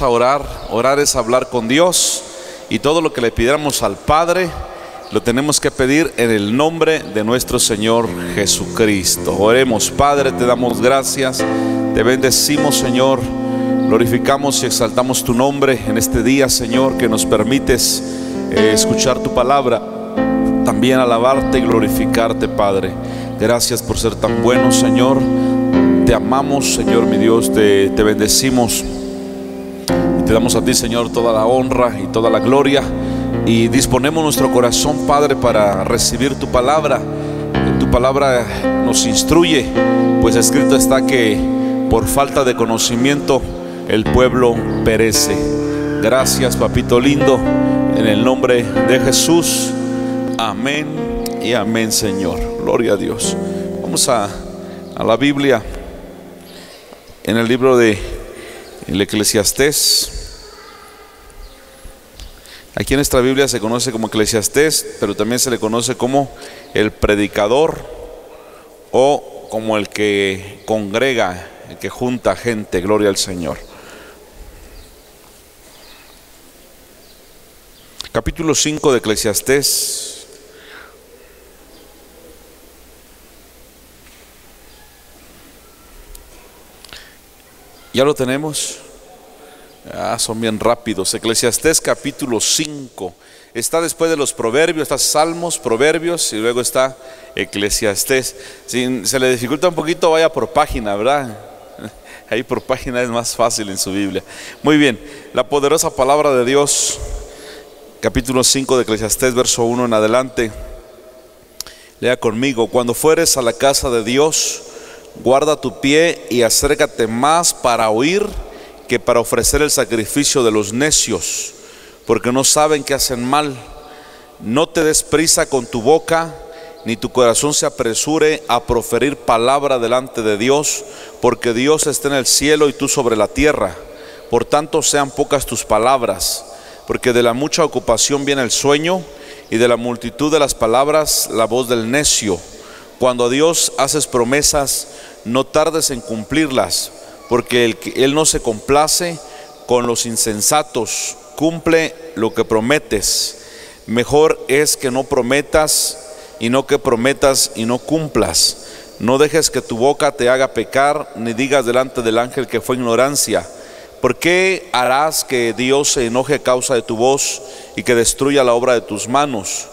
A orar. Orar es hablar con Dios y todo lo que le pidiéramos al Padre lo tenemos que pedir en el nombre de nuestro Señor Jesucristo. Oremos, Padre, te damos gracias, te bendecimos, Señor. Glorificamos y exaltamos tu nombre en este día, Señor, que nos permites eh, escuchar tu palabra. También alabarte y glorificarte, Padre. Gracias por ser tan bueno, Señor. Te amamos, Señor, mi Dios, te, te bendecimos. Te damos a ti, Señor, toda la honra y toda la gloria y disponemos nuestro corazón, Padre, para recibir tu palabra. Tu palabra nos instruye, pues escrito está que por falta de conocimiento el pueblo perece. Gracias, papito lindo, en el nombre de Jesús. Amén y amén, Señor. Gloria a Dios. Vamos a, a la Biblia, en el libro de el Eclesiastés. Aquí en nuestra Biblia se conoce como eclesiastés, pero también se le conoce como el predicador o como el que congrega, el que junta gente, gloria al Señor. Capítulo 5 de Eclesiastés. ¿Ya lo tenemos? Ah, son bien rápidos. Eclesiastés capítulo 5. Está después de los proverbios, está Salmos, Proverbios y luego está Eclesiastés. Si se le dificulta un poquito, vaya por página, ¿verdad? Ahí por página es más fácil en su Biblia. Muy bien, la poderosa palabra de Dios, capítulo 5 de Eclesiastés, verso 1 en adelante. Lea conmigo, cuando fueres a la casa de Dios, guarda tu pie y acércate más para oír que para ofrecer el sacrificio de los necios, porque no saben que hacen mal. No te des prisa con tu boca, ni tu corazón se apresure a proferir palabra delante de Dios, porque Dios está en el cielo y tú sobre la tierra. Por tanto, sean pocas tus palabras, porque de la mucha ocupación viene el sueño, y de la multitud de las palabras la voz del necio. Cuando a Dios haces promesas, no tardes en cumplirlas porque el, Él no se complace con los insensatos, cumple lo que prometes. Mejor es que no prometas y no que prometas y no cumplas. No dejes que tu boca te haga pecar, ni digas delante del ángel que fue ignorancia. ¿Por qué harás que Dios se enoje a causa de tu voz y que destruya la obra de tus manos?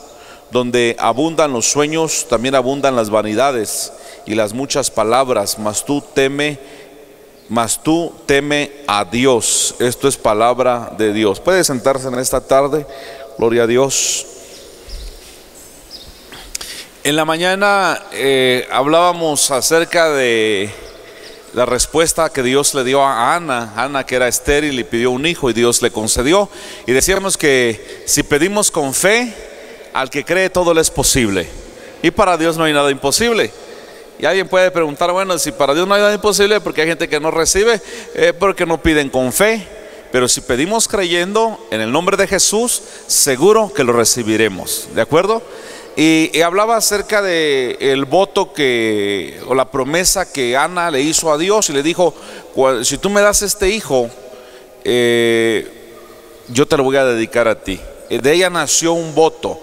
Donde abundan los sueños, también abundan las vanidades y las muchas palabras, mas tú teme mas tú teme a Dios. Esto es palabra de Dios. Puede sentarse en esta tarde. Gloria a Dios. En la mañana eh, hablábamos acerca de la respuesta que Dios le dio a Ana. Ana que era estéril y pidió un hijo y Dios le concedió. Y decíamos que si pedimos con fe, al que cree todo le es posible. Y para Dios no hay nada imposible. Y alguien puede preguntar, bueno, si para Dios no hay nada imposible, porque hay gente que no recibe, eh, porque no piden con fe. Pero si pedimos creyendo en el nombre de Jesús, seguro que lo recibiremos. ¿De acuerdo? Y, hablaba acerca de el voto que, o la promesa que Ana le hizo a Dios y le dijo, si tú me das este hijo, eh, yo te lo voy a dedicar a ti. De ella nació un voto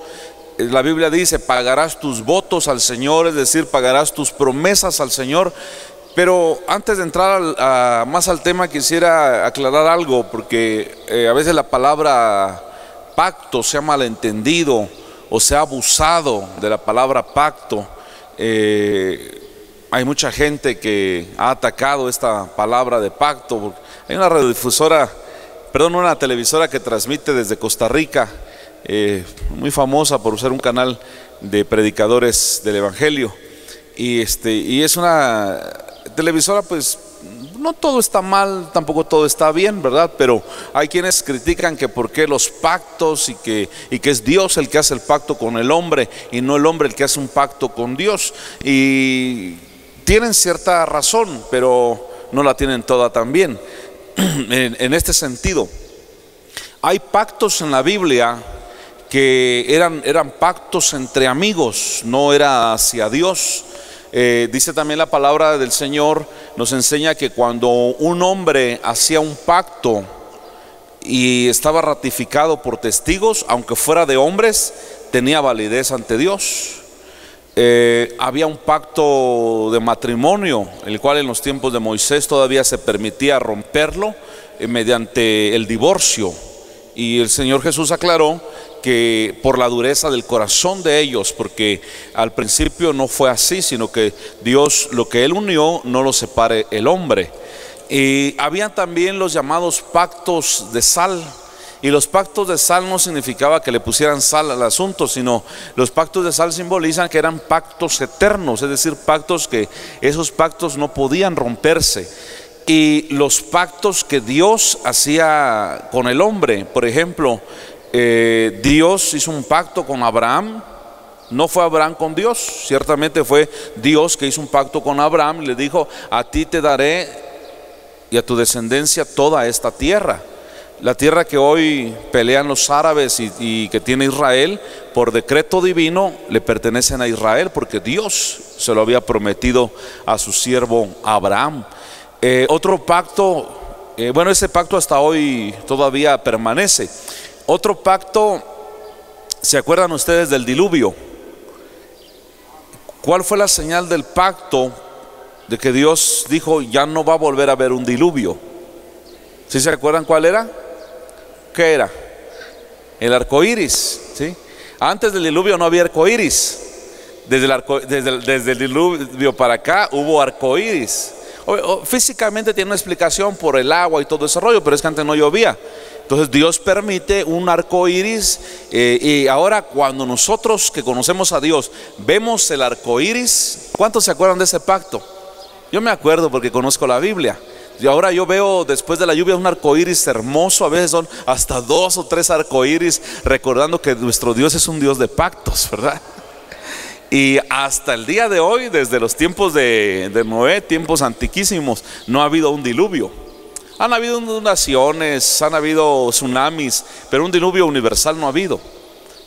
la Biblia dice, pagarás tus votos al Señor, es decir, pagarás tus promesas al Señor. Pero antes de entrar más al tema, quisiera aclarar algo, porque eh, a veces la palabra pacto se ha malentendido o se ha abusado de la palabra pacto. Eh, hay mucha gente que ha atacado esta palabra de pacto. Hay una radiodifusora, perdón, una televisora que transmite desde Costa Rica eh, muy famosa por ser un canal de predicadores del Evangelio. Y, este, y es una televisora, pues no todo está mal, tampoco todo está bien, ¿verdad? Pero hay quienes critican que por qué los pactos y que, y que es Dios el que hace el pacto con el hombre y no el hombre el que hace un pacto con Dios. Y tienen cierta razón, pero no la tienen toda también. en, en este sentido, hay pactos en la Biblia que eran, eran pactos entre amigos, no era hacia Dios. Eh, dice también la palabra del Señor, nos enseña que cuando un hombre hacía un pacto y estaba ratificado por testigos, aunque fuera de hombres, tenía validez ante Dios. Eh, había un pacto de matrimonio, el cual en los tiempos de Moisés todavía se permitía romperlo eh, mediante el divorcio. Y el Señor Jesús aclaró que por la dureza del corazón de ellos, porque al principio no fue así, sino que Dios lo que Él unió no lo separe el hombre. Y había también los llamados pactos de sal. Y los pactos de sal no significaba que le pusieran sal al asunto, sino los pactos de sal simbolizan que eran pactos eternos, es decir, pactos que esos pactos no podían romperse. Y los pactos que Dios hacía con el hombre, por ejemplo, eh, Dios hizo un pacto con Abraham, no fue Abraham con Dios, ciertamente fue Dios que hizo un pacto con Abraham y le dijo, a ti te daré y a tu descendencia toda esta tierra. La tierra que hoy pelean los árabes y, que tiene Israel, por decreto divino, le pertenecen a Israel porque Dios se lo había prometido a su siervo Abraham. Eh, otro pacto, eh, bueno, ese pacto hasta hoy todavía permanece. Otro pacto, ¿se acuerdan ustedes del diluvio? ¿Cuál fue la señal del pacto de que Dios dijo ya no va a volver a haber un diluvio? ¿Sí se acuerdan cuál era? ¿Qué era? El arco iris. ¿sí? Antes del diluvio no había arco iris. Desde el, desde, el diluvio para acá hubo arco iris. Físicamente tiene una explicación por el agua y todo ese rollo, pero es que antes no llovía. Entonces Dios permite un arco iris. Eh, y ahora, cuando nosotros que conocemos a Dios vemos el arco iris, ¿cuántos se acuerdan de ese pacto? Yo me acuerdo porque conozco la Biblia. Y ahora yo veo después de la lluvia un arco iris hermoso, a veces son hasta dos o tres arcoíris, recordando que nuestro Dios es un Dios de pactos, ¿verdad? Y hasta el día de hoy, desde los tiempos de, de Noé, tiempos antiquísimos, no ha habido un diluvio. Han habido inundaciones, han habido tsunamis, pero un diluvio universal no ha habido.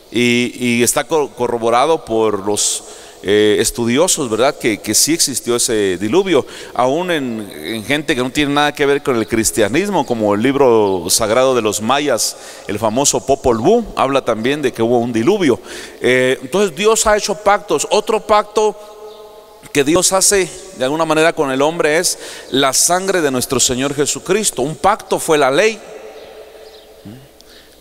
Y, está corroborado por los eh, estudiosos, ¿verdad? Que, que, sí existió ese diluvio, aún en, gente que no tiene nada que ver con el cristianismo, como el libro sagrado de los mayas, el famoso Popol Vuh, habla también de que hubo un diluvio. Eh, entonces Dios ha hecho pactos. Otro pacto que Dios hace de alguna manera con el hombre es la sangre de nuestro Señor Jesucristo. Un pacto fue la ley.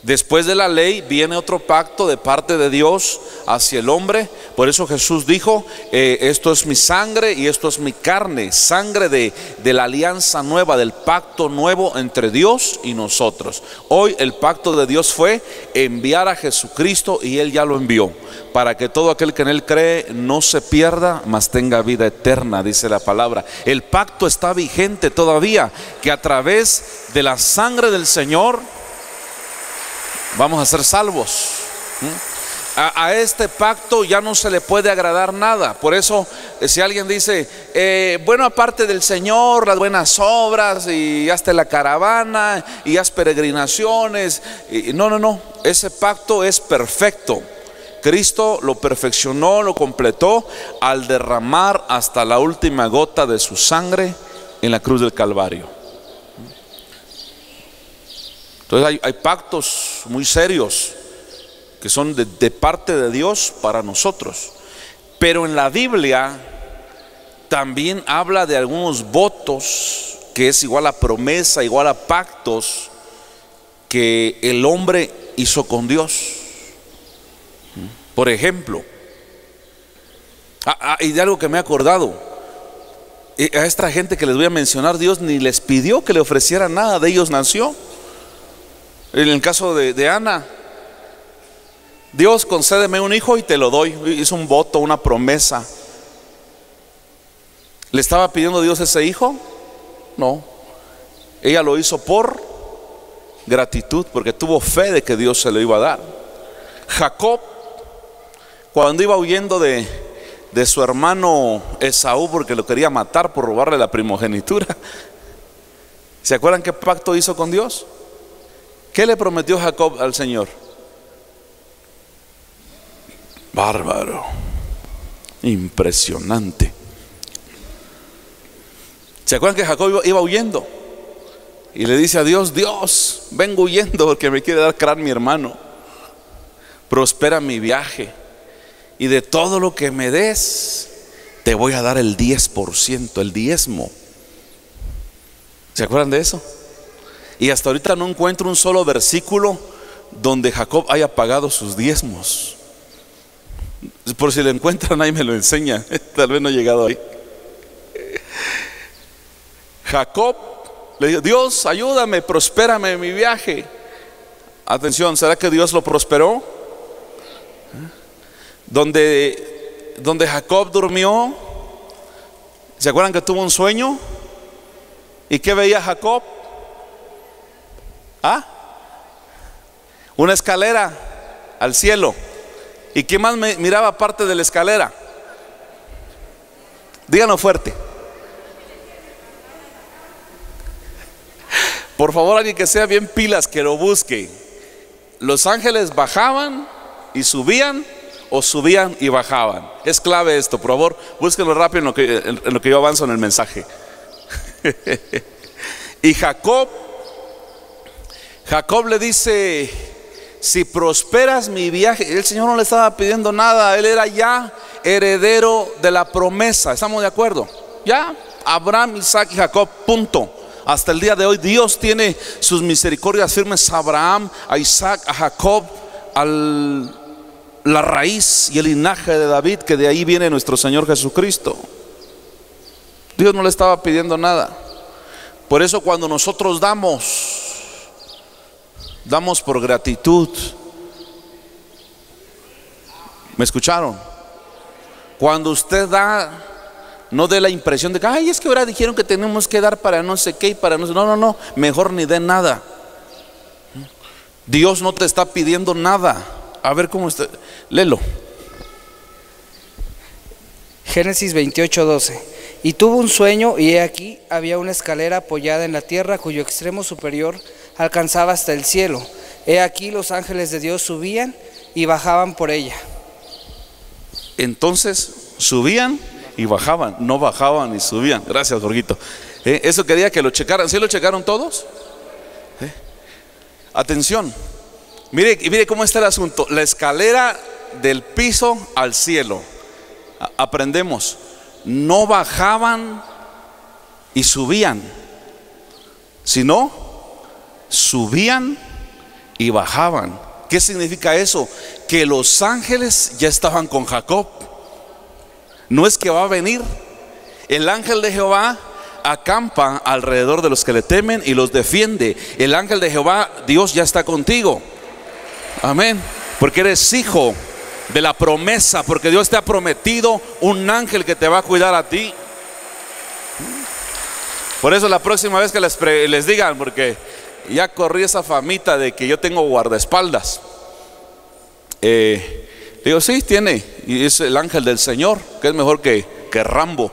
Después de la ley viene otro pacto de parte de Dios hacia el hombre. Por eso Jesús dijo, eh, esto es mi sangre y esto es mi carne, sangre de, de la alianza nueva, del pacto nuevo entre Dios y nosotros. Hoy el pacto de Dios fue enviar a Jesucristo y Él ya lo envió, para que todo aquel que en Él cree no se pierda, mas tenga vida eterna, dice la palabra. El pacto está vigente todavía, que a través de la sangre del Señor, vamos a ser salvos. A, este pacto ya no se le puede agradar nada. Por eso, eh, si alguien dice, eh, bueno, aparte del Señor, las buenas obras, y hasta la caravana, y haz peregrinaciones, y, no, no, no, ese pacto es perfecto. Cristo lo perfeccionó, lo completó al derramar hasta la última gota de su sangre en la cruz del Calvario. Entonces hay, pactos muy serios que son de, parte de Dios para nosotros. Pero en la Biblia también habla de algunos votos que es igual a promesa, igual a pactos que el hombre hizo con Dios. Por ejemplo, ah, ah, y de algo que me he acordado, a esta gente que les voy a mencionar, Dios ni les pidió que le ofreciera nada, de ellos nació. En el caso de, Ana, Dios concédeme un hijo y te lo doy. Hizo un voto, una promesa. ¿Le estaba pidiendo Dios ese hijo? No. Ella lo hizo por gratitud, porque tuvo fe de que Dios se lo iba a dar. Jacob, cuando iba huyendo de, de su hermano Esaú porque lo quería matar por robarle la primogenitura, ¿se acuerdan qué pacto hizo con Dios? ¿Qué le prometió Jacob al Señor? Bárbaro. Impresionante. ¿Se acuerdan que Jacob iba huyendo? y le dice a Dios, Dios, vengo huyendo porque me quiere dar crán mi hermano. Prospera mi viaje y de todo lo que me des, te voy a dar el 10%, el diezmo. ¿Se acuerdan de eso? Y hasta ahorita no encuentro un solo versículo donde Jacob haya pagado sus diezmos. Por si lo encuentran ahí me lo enseña. Tal vez no he llegado ahí. Jacob le dijo, Dios, ayúdame, prospérame en mi viaje. Atención, ¿será que Dios lo prosperó? Donde, donde Jacob durmió, ¿se acuerdan que tuvo un sueño? ¿Y qué veía Jacob? ¿Ah? Una escalera al cielo. ¿Y qué más miraba parte de la escalera? Díganlo fuerte. Por favor, alguien que sea bien pilas, que lo busque. Los ángeles bajaban y subían o subían y bajaban. Es clave esto, por favor, búsquenlo rápido en lo que, en lo que yo avanzo en el mensaje. y Jacob, Jacob le dice, si prosperas mi viaje, el Señor no le estaba pidiendo nada, él era ya heredero de la promesa, ¿estamos de acuerdo? Ya, Abraham, Isaac y Jacob, punto. Hasta el día de hoy Dios tiene sus misericordias firmes a Abraham, a Isaac, a Jacob, a la raíz y el linaje de David, que de ahí viene nuestro Señor Jesucristo. Dios no le estaba pidiendo nada. Por eso cuando nosotros damos, damos por gratitud. ¿Me escucharon? Cuando usted da no dé la impresión de que, ay, es que ahora dijeron que tenemos que dar para no sé qué y para no sé. No, no, no, mejor ni dé nada. Dios no te está pidiendo nada. A ver cómo está. Léelo. Génesis 28, 12. Y tuvo un sueño, y he aquí había una escalera apoyada en la tierra, cuyo extremo superior alcanzaba hasta el cielo. He aquí los ángeles de Dios subían y bajaban por ella. Entonces subían y bajaban, no bajaban y subían. Gracias, Jorgito. Eh, eso quería que lo checaran. ¿Sí lo checaron todos? Eh, atención. Mire, mire cómo está el asunto. La escalera del piso al cielo. aprendemos. No bajaban y subían, sino subían y bajaban. ¿Qué significa eso? Que los ángeles ya estaban con Jacob. No es que va a venir. El ángel de Jehová acampa alrededor de los que le temen y los defiende. El ángel de Jehová, Dios ya está contigo. Amén. Porque eres hijo de la promesa, porque Dios te ha prometido un ángel que te va a cuidar a ti. Por eso la próxima vez que les, digan, porque ya corrí esa famita de que yo tengo guardaespaldas. Eh, Digo, sí, tiene. Y es el ángel del Señor, que es mejor que, Rambo.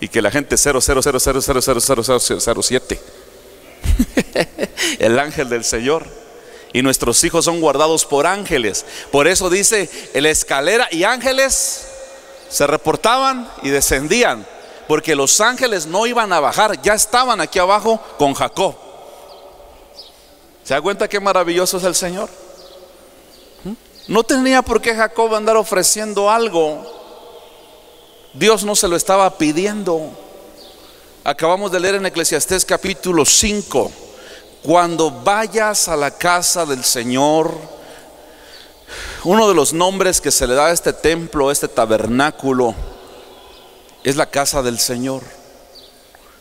Y que la gente 000000007. El ángel del Señor. Y nuestros hijos son guardados por ángeles. Por eso dice, la escalera y ángeles se reportaban y descendían. Porque los ángeles no iban a bajar, ya estaban aquí abajo con Jacob. ¿Se da cuenta qué maravilloso es el Señor? No tenía por qué Jacob andar ofreciendo algo. Dios no se lo estaba pidiendo. Acabamos de leer en Eclesiastés capítulo 5. Cuando vayas a la casa del Señor, uno de los nombres que se le da a este templo, a este tabernáculo, es la casa del Señor.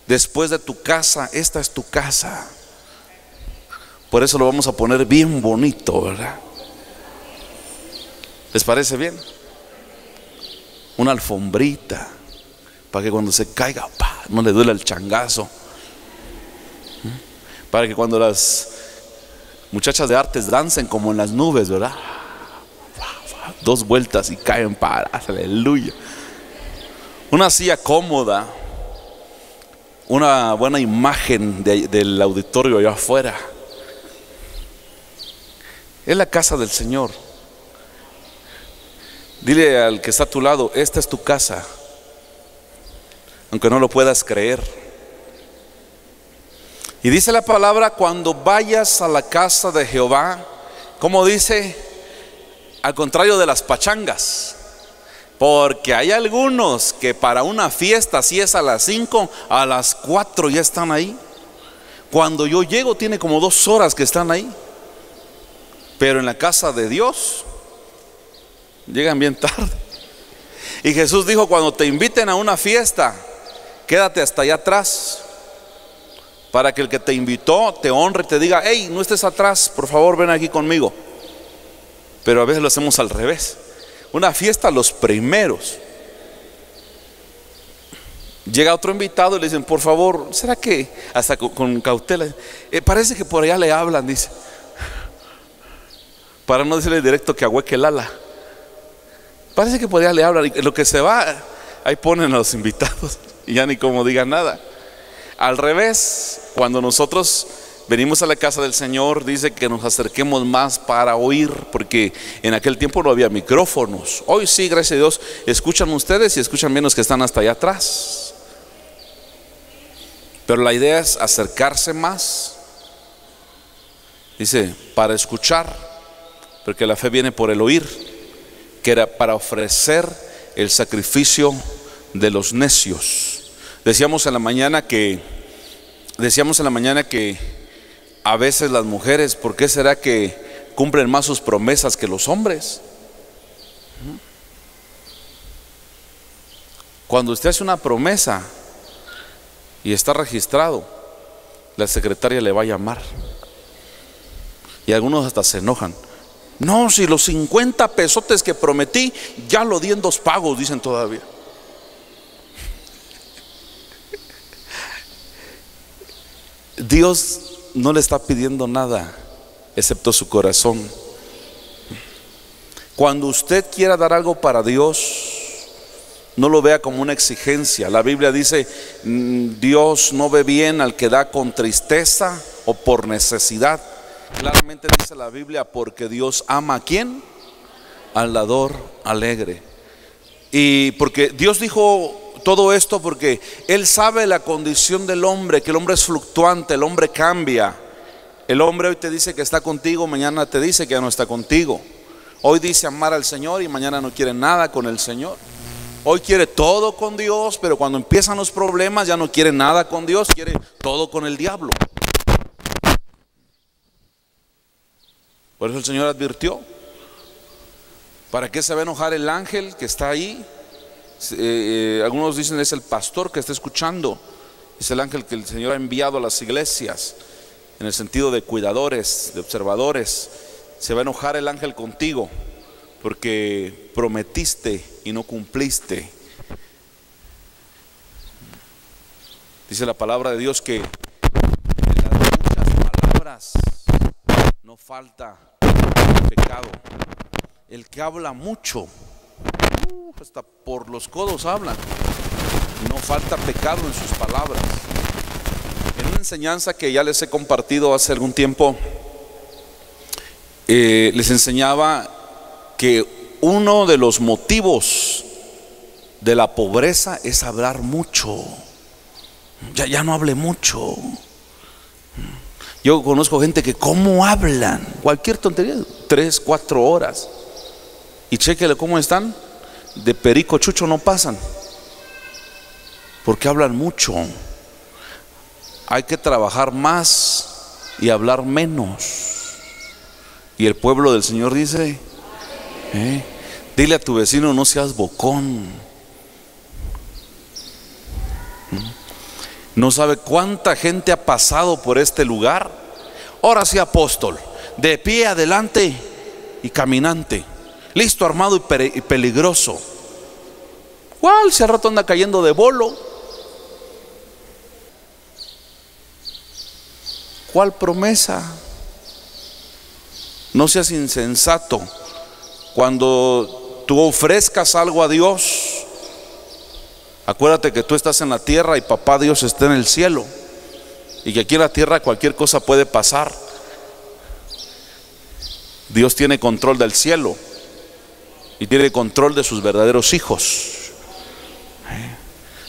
Después de tu casa, esta es tu casa. Por eso lo vamos a poner bien bonito, ¿verdad? ¿Les parece bien? Una alfombrita para que cuando se caiga no le duele el changazo. ¿Mm? Para que cuando las muchachas de artes dancen como en las nubes, ¿verdad? Dos vueltas y caen para, aleluya. Una silla cómoda, una buena imagen del auditorio allá afuera. Es la casa del Señor. Dile al que está a tu lado, esta es tu casa, aunque no lo puedas creer. Y dice la palabra, cuando vayas a la casa de Jehová, como dice, al contrario de las pachangas, porque hay algunos que para una fiesta, si es a las 5, a las 4 ya están ahí. Cuando yo llego tiene como dos horas que están ahí. Pero en la casa de Dios llegan bien tarde. Y Jesús dijo, cuando te inviten a una fiesta, quédate hasta allá atrás. Para que el que te invitó te honre y te diga, hey, no estés atrás, por favor ven aquí conmigo. Pero a veces lo hacemos al revés. Una fiesta los primeros. Llega otro invitado y le dicen, por favor, ¿será que hasta con, cautela? Eh, parece que por allá le hablan, dice. Para no decirle directo que ahueque el ala. Parece que allá le hablan. Y lo que se va, ahí ponen a los invitados. Y ya ni como digan nada. Al revés, cuando nosotros venimos a la casa del Señor, dice que nos acerquemos más para oír, porque en aquel tiempo no había micrófonos. Hoy sí, gracias a Dios, escuchan ustedes y escuchan menos que están hasta allá atrás. Pero la idea es acercarse más. Dice, para escuchar, porque la fe viene por el oír, que era para ofrecer el sacrificio de los necios. Decíamos en la mañana que decíamos en la mañana que a veces las mujeres, ¿por qué será que cumplen más sus promesas que los hombres? Cuando usted hace una promesa, y está registrado, la secretaria le va a llamar. Y algunos hasta se enojan. No, si los 50 pesotes que prometí, ya lo di en dos pagos, dicen todavía. Dios no le está pidiendo nada, excepto su corazón. Cuando usted quiera dar algo para Dios, no lo vea como una exigencia. La Biblia dice, mm, Dios no ve bien al que da con tristeza o por necesidad. Claramente dice la Biblia, porque Dios ama a quién? Al dador alegre. Y porque Dios dijo todo esto porque Él sabe la condición del hombre, que el hombre es fluctuante, el hombre cambia. El hombre hoy te dice que está contigo, mañana te dice que ya no está contigo. Hoy dice amar al Señor y mañana no quiere nada con el Señor. Hoy quiere todo con Dios, pero cuando empiezan los problemas ya no quiere nada con Dios, quiere todo con el diablo. Por eso el Señor advirtió. ¿Para qué se va a enojar el ángel que está ahí? Eh, eh, algunos dicen es el pastor que está escuchando. Es el ángel que el Señor ha enviado a las iglesias en el sentido de cuidadores, de observadores. Se va a enojar el ángel contigo porque prometiste y no cumpliste. Dice la palabra de Dios que en las muchas palabras no falta pecado. El que habla mucho, uh, hasta por los codos habla, no falta pecado en sus palabras. En una enseñanza que ya les he compartido hace algún tiempo, eh, les enseñaba que uno de los motivos de la pobreza es hablar mucho. Ya, ya no hable mucho. Yo conozco gente que cómo hablan, cualquier tontería, tres, cuatro horas. Y chequele cómo están, de perico chucho no pasan, porque hablan mucho. Hay que trabajar más y hablar menos. Y el pueblo del Señor dice, ¿Eh? Dile a tu vecino, no seas bocón. ¿Mm? No sabe cuánta gente ha pasado por este lugar. Ahora sí, apóstol, de pie adelante y caminante, listo, armado y, peligroso. ¿Cuál? Si al rato anda cayendo de bolo. ¿Cuál promesa? No seas insensato. Cuando tú ofrezcas algo a Dios, acuérdate que tú estás en la tierra y papá Dios está en el cielo. Y que aquí en la tierra cualquier cosa puede pasar. Dios tiene control del cielo y tiene control de sus verdaderos hijos.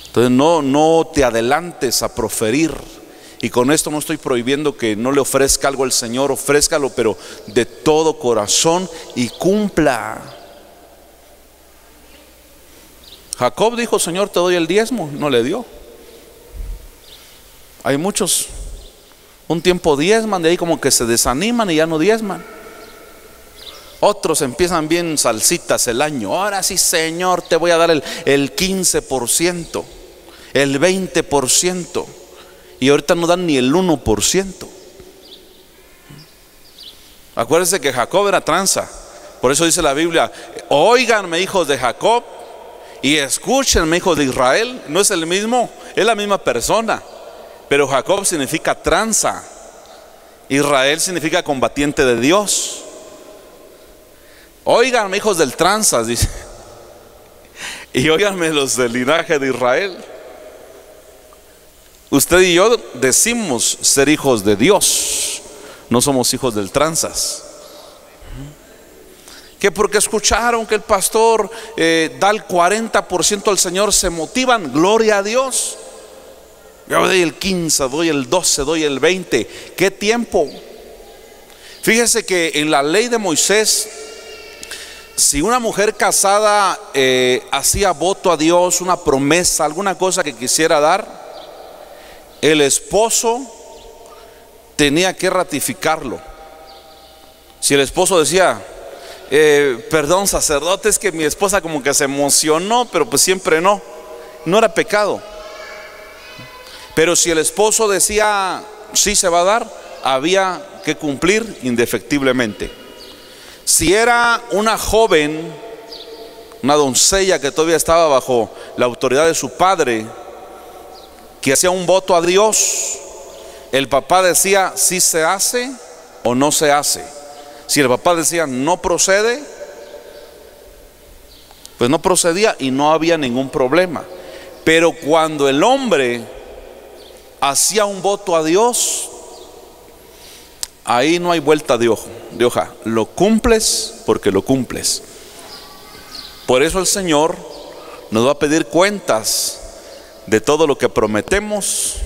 Entonces no, no te adelantes a proferir. Y con esto no estoy prohibiendo que no le ofrezca algo al Señor, ofrézcalo, pero de todo corazón y cumpla. Jacob dijo, Señor, te doy el diezmo, no le dio. Hay muchos, un tiempo diezman, de ahí como que se desaniman y ya no diezman. Otros empiezan bien salsitas el año. Ahora sí, Señor, te voy a dar el, el 15%, el 20%. Y ahorita no dan ni el 1%. Acuérdense que Jacob era tranza. Por eso dice la Biblia, oiganme hijos de Jacob y escúchenme hijos de Israel. No es el mismo, es la misma persona. Pero Jacob significa tranza. Israel significa combatiente de Dios. Oiganme hijos del tranza, dice. Y oiganme los del linaje de Israel. Usted y yo decimos ser hijos de Dios, no somos hijos del tranzas. Que porque escucharon que el pastor eh, da el 40% al Señor, se motivan, gloria a Dios. Yo doy el 15, doy el 12, doy el 20. ¿Qué tiempo? Fíjese que en la ley de Moisés, si una mujer casada eh, hacía voto a Dios, una promesa, alguna cosa que quisiera dar, el esposo tenía que ratificarlo. Si el esposo decía, eh, perdón sacerdote, es que mi esposa como que se emocionó, pero pues siempre no, no era pecado. Pero si el esposo decía, sí se va a dar, había que cumplir indefectiblemente. Si era una joven, una doncella que todavía estaba bajo la autoridad de su padre, que hacía un voto a Dios, el papá decía si se hace o no se hace. Si el papá decía no procede, pues no procedía y no había ningún problema. Pero cuando el hombre hacía un voto a Dios, ahí no hay vuelta de ojo, de hoja. Lo cumples porque lo cumples. Por eso el Señor nos va a pedir cuentas de todo lo que prometemos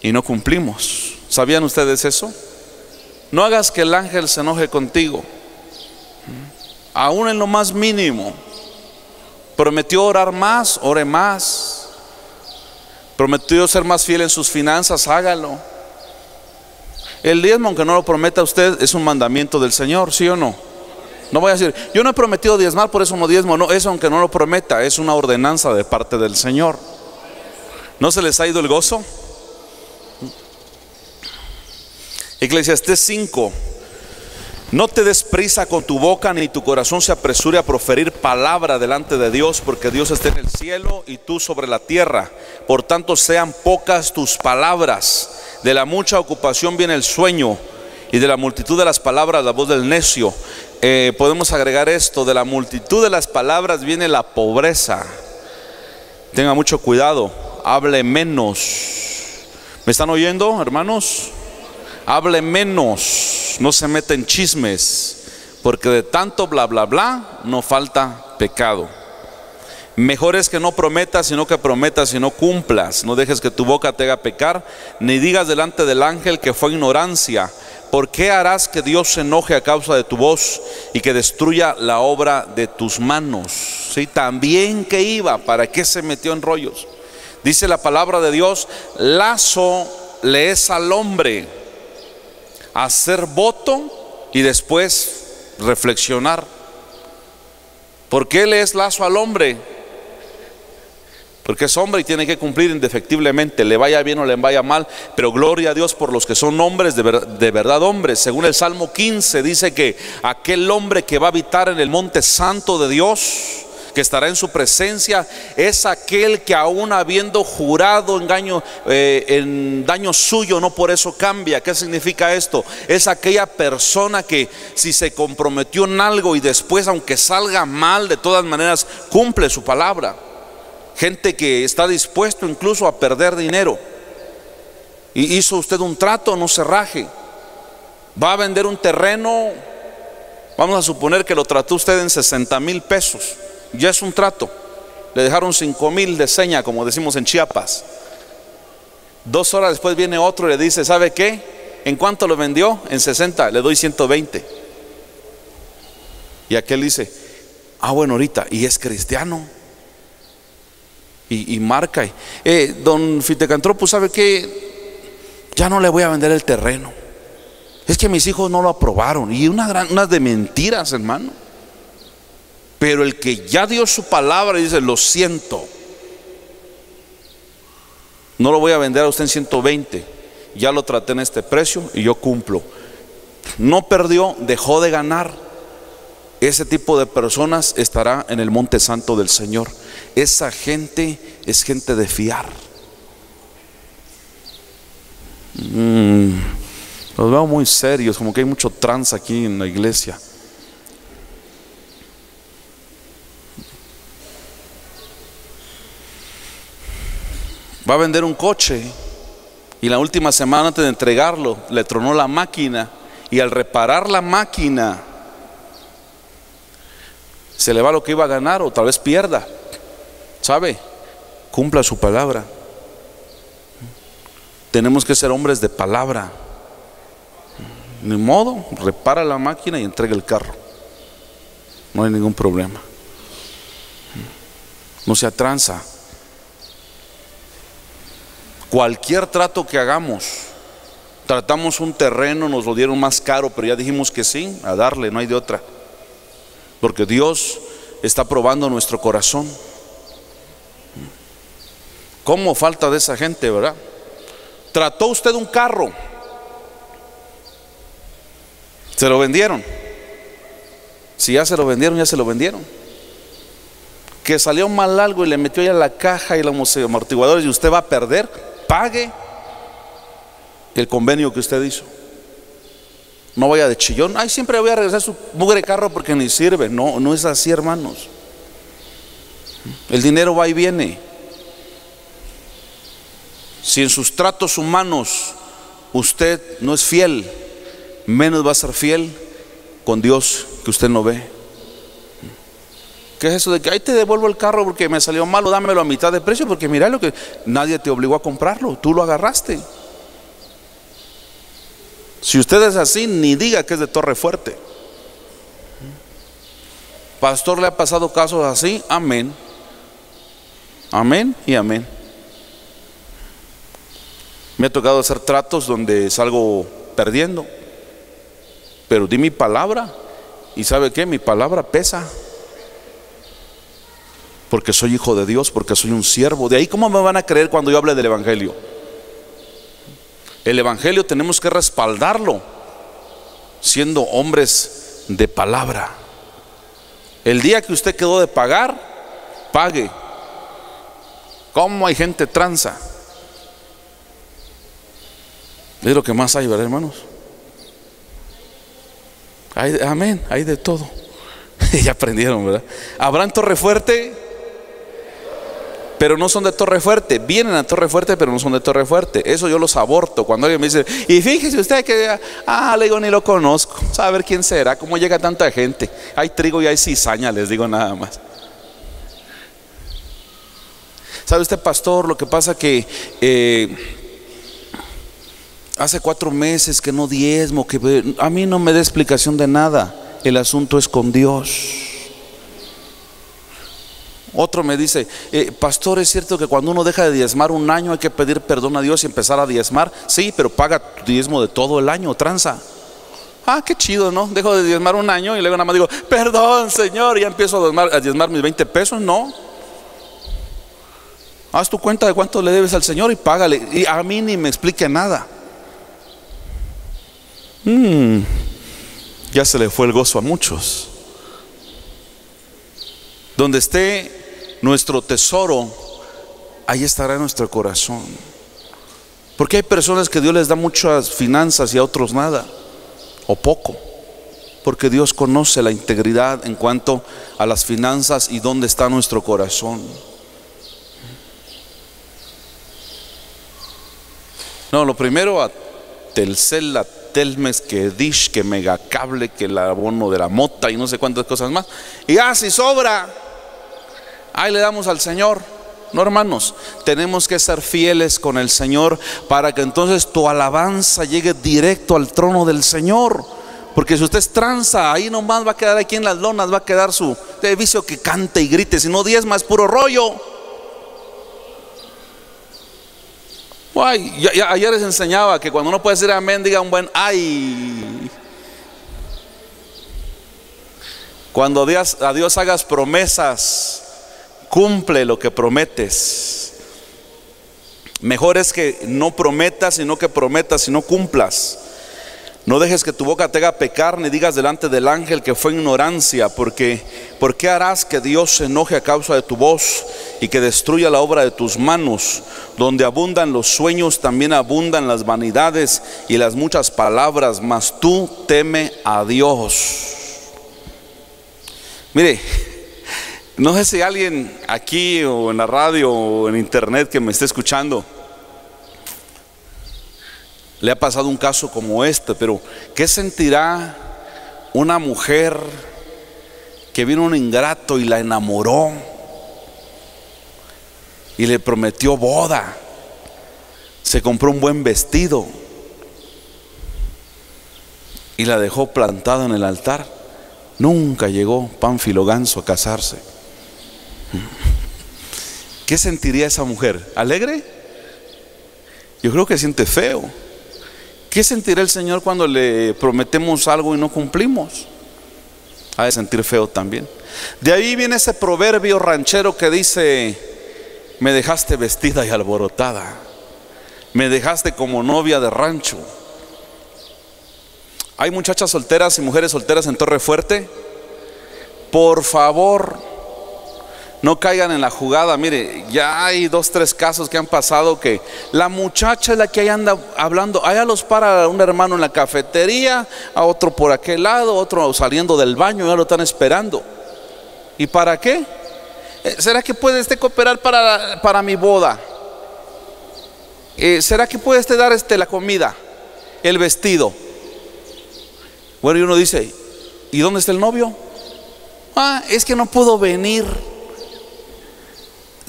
y no cumplimos. ¿Sabían ustedes eso? No hagas que el ángel se enoje contigo, aún en lo más mínimo. Prometió orar más, ore más. Prometió ser más fiel en sus finanzas, hágalo. El diezmo, aunque no lo prometa usted, es un mandamiento del Señor, ¿sí o no? No voy a decir, yo no he prometido diezmar, por eso no diezmo. No, eso aunque no lo prometa, es una ordenanza de parte del Señor. ¿No se les ha ido el gozo? Eclesiastés 5. No te des prisa con tu boca ni tu corazón se apresure a proferir palabra delante de Dios, porque Dios está en el cielo y tú sobre la tierra. Por tanto, sean pocas tus palabras. De la mucha ocupación viene el sueño y de la multitud de las palabras la voz del necio. Eh, podemos agregar esto, de la multitud de las palabras viene la pobreza. Tenga mucho cuidado hable menos. ¿Me están oyendo, hermanos? Hable menos, no se meta en chismes, porque de tanto bla, bla, bla, no falta pecado. Mejor es que no prometas, sino que prometas y no cumplas. No dejes que tu boca te haga pecar, ni digas delante del ángel que fue ignorancia. ¿Por qué harás que Dios se enoje a causa de tu voz y que destruya la obra de tus manos? ¿Sí? También que iba, ¿para qué se metió en rollos? Dice la palabra de Dios, lazo le es al hombre hacer voto y después reflexionar. ¿Por qué le es lazo al hombre? Porque es hombre y tiene que cumplir indefectiblemente, le vaya bien o le vaya mal, pero gloria a Dios por los que son hombres, de, de, verdad hombres. Según el Salmo 15 dice que aquel hombre que va a habitar en el monte santo de Dios, que estará en su presencia, es aquel que aún habiendo jurado engaño, eh, en daño suyo, no por eso cambia. ¿Qué significa esto? Es aquella persona que si se comprometió en algo y después, aunque salga mal, de todas maneras cumple su palabra. Gente que está dispuesto incluso a perder dinero. Y hizo usted un trato, no se raje. Va a vender un terreno, vamos a suponer que lo trató usted en 60 mil pesos ya es un trato. Le dejaron cinco mil de seña, como decimos en Chiapas. Dos horas después viene otro y le dice, ¿sabe qué? ¿En cuánto lo vendió? En 60, le doy 120. Y aquel dice, ah, bueno, ahorita, y es cristiano. Y, marca, eh, don Fitecantropo, ¿sabe qué? Ya no le voy a vender el terreno. Es que mis hijos no lo aprobaron. Y una gran, de mentiras, hermano. Pero el que ya dio su palabra dice, lo siento no lo voy a vender a usted en 120. Ya lo traté en este precio y yo cumplo. No perdió, dejó de ganar. Ese tipo de personas estará en el monte santo del Señor. Esa gente es gente de fiar. Mm, los veo muy serios, como que hay mucho trance aquí en la iglesia. Va a vender un coche y la última semana antes de entregarlo le tronó la máquina y al reparar la máquina se le va lo que iba a ganar o tal vez pierda. ¿Sabe? Cumpla su palabra. Tenemos que ser hombres de palabra. Ni modo, repara la máquina y entrega el carro. No hay ningún problema. No se atranza. Cualquier trato que hagamos, tratamos un terreno, nos lo dieron más caro, pero ya dijimos que sí, a darle, no hay de otra. Porque Dios está probando nuestro corazón. ¿Cómo falta de esa gente, verdad? Trató usted un carro, se lo vendieron. Si ya se lo vendieron, ya se lo vendieron. Que salió mal algo y le metió ya la caja y los amortiguadores y usted va a perder pague el convenio que usted hizo. No vaya de chillón. Ay, siempre voy a regresar su mugre carro porque ni sirve. No, no es así, hermanos. El dinero va y viene. Si en sus tratos humanos usted no es fiel, menos va a ser fiel con Dios que usted no ve. ¿Qué es eso de que ahí te devuelvo el carro porque me salió malo, dámelo a mitad de precio? Porque mira lo que nadie te obligó a comprarlo, tú lo agarraste. Si usted es así, ni diga que es de Torre Fuerte. Pastor, ¿le ha pasado casos así? Amén. Amén y amén. Me ha tocado hacer tratos donde salgo perdiendo. Pero di mi palabra. ¿Y sabe qué? Mi palabra pesa porque soy hijo de Dios, porque soy un siervo. De ahí, ¿cómo me van a creer cuando yo hable del Evangelio? El Evangelio tenemos que respaldarlo siendo hombres de palabra. El día que usted quedó de pagar, pague. ¿Cómo hay gente tranza? Es lo que más hay, ¿verdad, hermanos? amén, hay de todo. ya aprendieron, ¿verdad? ¿Habrán torre fuerte? Pero no son de Torre Fuerte. Vienen a Torre Fuerte, pero no son de Torre Fuerte. Eso yo los aborto. Cuando alguien me dice, y fíjese usted que, ah, le digo, ni lo conozco. Saber quién será, cómo llega tanta gente. Hay trigo y hay cizaña, les digo nada más. ¿Sabe usted, pastor? Lo que pasa que eh, hace cuatro meses que no diezmo, que a mí no me da explicación de nada. El asunto es con Dios. Otro me dice, eh, pastor, ¿es cierto que cuando uno deja de diezmar un año hay que pedir perdón a Dios y empezar a diezmar? Sí, pero paga tu diezmo de todo el año, tranza. Ah, qué chido, ¿no? Dejo de diezmar un año y luego nada más digo, perdón, Señor, y ya empiezo a diezmar, mis 20 pesos. No. Haz tu cuenta de cuánto le debes al Señor y págale. Y a mí ni me explique nada. Mm, ya se le fue el gozo a muchos. Donde esté nuestro tesoro, ahí estará nuestro corazón. Porque hay personas que Dios les da muchas finanzas y a otros nada, o poco. Porque Dios conoce la integridad en cuanto a las finanzas y dónde está nuestro corazón. No, lo primero a Telcel, a Telmes, que Dish, que Megacable, que el abono de la mota y no sé cuántas cosas más. Y así ah, sobra ahí le damos al Señor. No, hermanos, tenemos que ser fieles con el Señor para que entonces tu alabanza llegue directo al trono del Señor. Porque si usted es tranza, ahí nomás va a quedar aquí en las lonas, va a quedar su vicio que cante y grite, si no diezma es puro rollo. Ay, ayer les enseñaba que cuando uno puede decir amén, diga un buen ay. Cuando a Dios hagas promesas, cumple lo que prometes. Mejor es que no prometas, sino que prometas y no cumplas. No dejes que tu boca te haga pecar, ni digas delante del ángel que fue ignorancia, porque ¿por qué harás que Dios se enoje a causa de tu voz y que destruya la obra de tus manos? Donde abundan los sueños, también abundan las vanidades y las muchas palabras, mas tú teme a Dios. Mire, no sé si alguien aquí o en la radio o en internet que me esté escuchando le ha pasado un caso como este, pero ¿qué sentirá una mujer que vino un ingrato y la enamoró y le prometió boda? Se compró un buen vestido y la dejó plantada en el altar. Nunca llegó Pánfilo Ganso a casarse. ¿Qué sentiría esa mujer? ¿Alegre? Yo creo que siente feo. ¿Qué sentirá el Señor cuando le prometemos algo y no cumplimos? Ha de sentir feo también. De ahí viene ese proverbio ranchero que dice, me dejaste vestida y alborotada, me dejaste como novia de rancho. Hay muchachas solteras y mujeres solteras en Torre Fuerte. Por favor, no caigan en la jugada. Mire, ya hay dos, tres casos que han pasado que la muchacha es la que ahí anda hablando. Allá los para un hermano en la cafetería, a otro por aquel lado, otro saliendo del baño, ya lo están esperando. ¿Y para qué? Eh, ¿Será que puede este cooperar para, para mi boda? Eh, ¿Será que puede este dar este, la comida, el vestido? Bueno, y uno dice, ¿y dónde está el novio? Ah, es que no puedo venir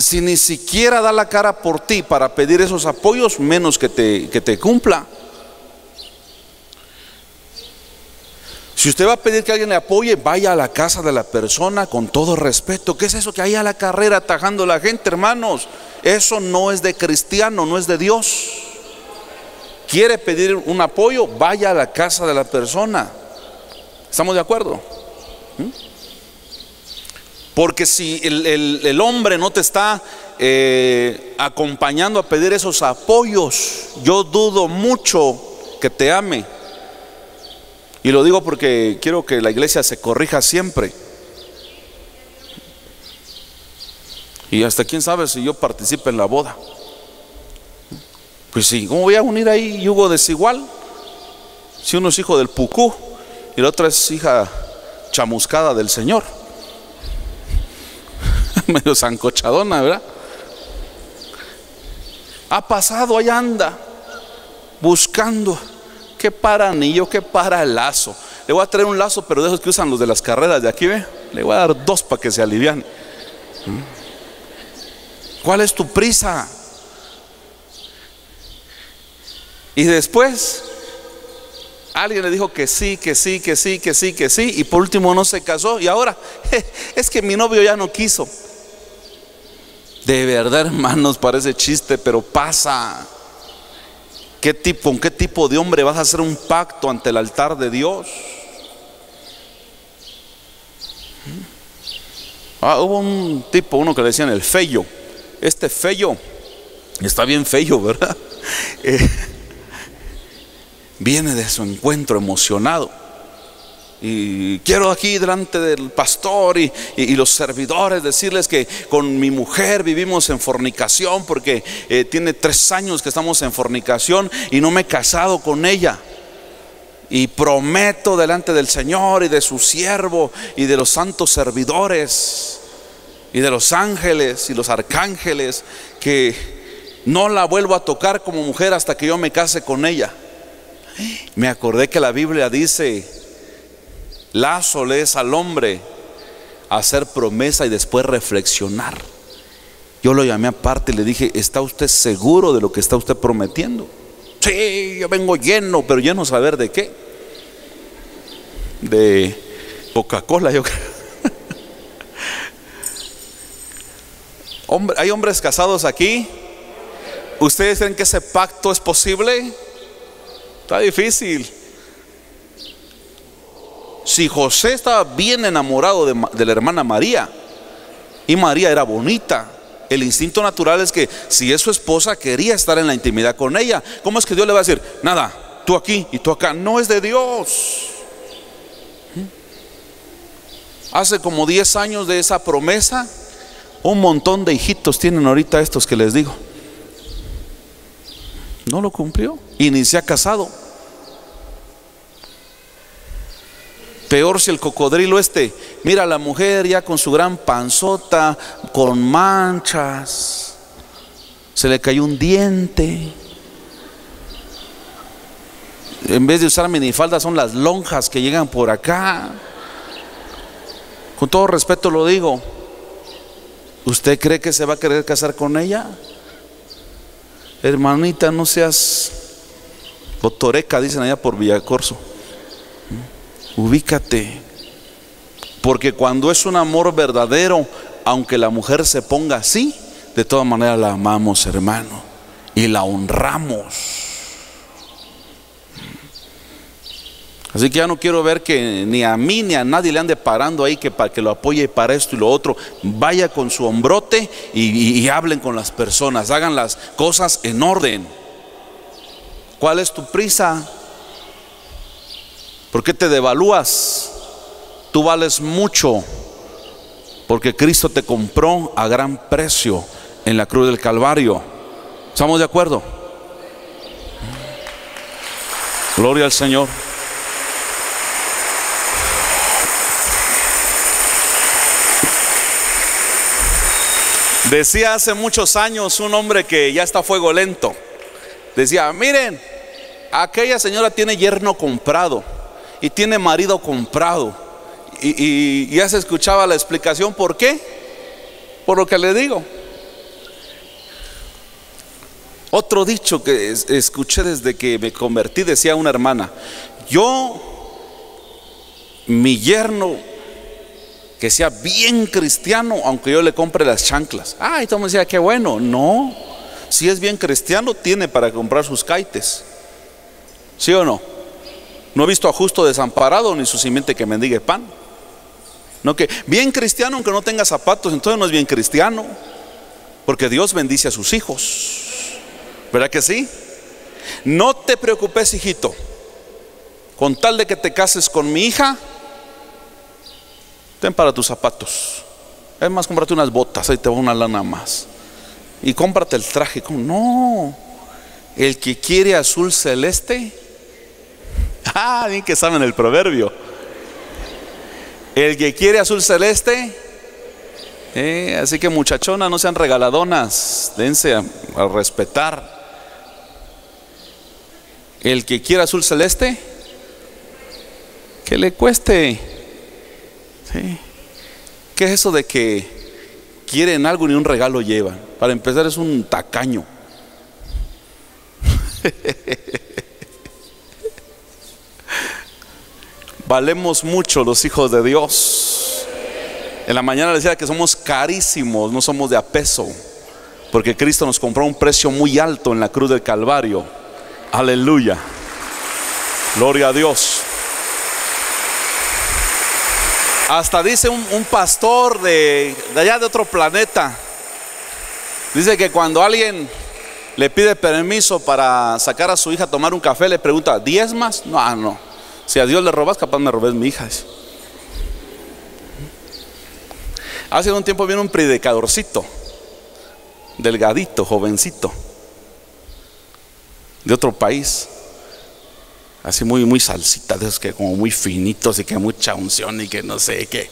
si ni siquiera da la cara por ti para pedir esos apoyos, menos que te, que te cumpla. Si usted va a pedir que alguien le apoye, vaya a la casa de la persona con todo respeto. ¿Qué es eso que hay a la carrera atajando a la gente, hermanos? Eso no es de cristiano, no es de Dios. Quiere pedir un apoyo, vaya a la casa de la persona. ¿Estamos de acuerdo? ¿Mm? Porque si el, hombre no te está eh, acompañando a pedir esos apoyos, yo dudo mucho que te ame. Y lo digo porque quiero que la iglesia se corrija siempre. Y hasta quién sabe si yo participe en la boda. Pues sí, ¿cómo voy a unir ahí yugo desigual? Si uno es hijo del pucú y la otra es hija chamuscada del Señor. medio zancochadona, ¿verdad? Ha pasado, ahí anda, buscando. ¿Qué para anillo? ¿Qué para lazo? Le voy a traer un lazo, pero de esos que usan los de las carreras de aquí, ¿ve? Le voy a dar dos para que se alivian. ¿Mm? ¿Cuál es tu prisa? Y después Alguien le dijo que sí, que sí, que sí, que sí, que sí, y por último no se casó. Y ahora, es que mi novio ya no quiso. De verdad, hermanos, parece chiste, pero pasa. ¿Qué tipo, con qué tipo de hombre vas a hacer un pacto ante el altar de Dios? Ah, hubo un tipo, uno que le decían el feyo. Este feyo, está bien feyo, ¿verdad? Eh, viene de su encuentro emocionado. Y quiero aquí delante del pastor y, los servidores decirles que con mi mujer vivimos en fornicación porque eh, tiene tres años que estamos en fornicación y no me he casado con ella. Y prometo delante del Señor y de su siervo y de los santos servidores y de los ángeles y los arcángeles que no la vuelvo a tocar como mujer hasta que yo me case con ella. Me acordé que la Biblia dice, lazo le es al hombre hacer promesa y después reflexionar. Yo lo llamé aparte y le dije, ¿está usted seguro de lo que está usted prometiendo? Sí, yo vengo lleno, pero lleno saber de qué. De Coca-Cola, yo creo. Hombre, ¿Hay hombres casados aquí? ¿Ustedes creen que ese pacto es posible? Está difícil. Si José estaba bien enamorado de, la hermana María y María era bonita, el instinto natural es que si es su esposa quería estar en la intimidad con ella. ¿Cómo es que Dios le va a decir, nada, tú aquí y tú acá? No es de Dios. Hace como 10 años de esa promesa, un montón de hijitos tienen ahorita estos que les digo. No lo cumplió y ni se ha casado. Peor si el cocodrilo este, mira a la mujer ya con su gran panzota, con manchas, se le cayó un diente. En vez de usar minifalda son las lonjas que llegan por acá. Con todo respeto lo digo. ¿Usted cree que se va a querer casar con ella? Hermanita, no seas botoreca, dicen allá por Villacorso. Ubícate. Porque cuando es un amor verdadero, aunque la mujer se ponga así, de todas maneras la amamos, hermano, y la honramos. Así que ya no quiero ver que ni a mí ni a nadie le ande parando ahí que para que lo apoye para esto y lo otro. Vaya con su hombrote y, y, hablen con las personas, hagan las cosas en orden. ¿Cuál es tu prisa? ¿Por qué te devalúas? Tú vales mucho porque Cristo te compró a gran precio en la cruz del Calvario. ¿Estamos de acuerdo? Gloria al Señor. Decía hace muchos años un hombre que ya está a fuego lento. Decía, miren, aquella señora tiene yerno comprado y tiene marido comprado. Y, ya se escuchaba la explicación, ¿por qué? Por lo que le digo. Otro dicho que escuché desde que me convertí, decía una hermana, yo, mi yerno, que sea bien cristiano, aunque yo le compre las chanclas. Ah, y todo me decía, qué bueno. No, si es bien cristiano, tiene para comprar sus caites. ¿Sí o no? No he visto a justo desamparado ni su simiente que mendigue pan. No que bien cristiano aunque no tenga zapatos, entonces no es bien cristiano. Porque Dios bendice a sus hijos. ¿Verdad que sí? No te preocupes, hijito. Con tal de que te cases con mi hija, ten para tus zapatos. Es más, cómprate unas botas, ahí te va una lana más. Y cómprate el traje. No, el que quiere azul celeste, ah, bien que saben el proverbio. El que quiere azul celeste, eh, así que muchachona, no sean regaladonas, dense a, a respetar. El que quiera azul celeste, que le cueste. ¿Sí? ¿Qué es eso de que quieren algo ni un regalo llevan? Para empezar es un tacaño. Valemos mucho los hijos de Dios. En la mañana decía que somos carísimos, no somos de a peso, porque Cristo nos compró un precio muy alto en la cruz del Calvario. Aleluya. Gloria a Dios. Hasta dice un, un pastor de, de, allá de otro planeta. Dice que cuando alguien le pide permiso para sacar a su hija a tomar un café, le pregunta, ¿diez más? No, ah, no. Si a Dios le robas, capaz me robes mi hija. Hace un tiempo vino un predicadorcito, delgadito, jovencito, de otro país así muy, muy salsita, de esos que como muy finitos y que mucha unción y que no sé qué.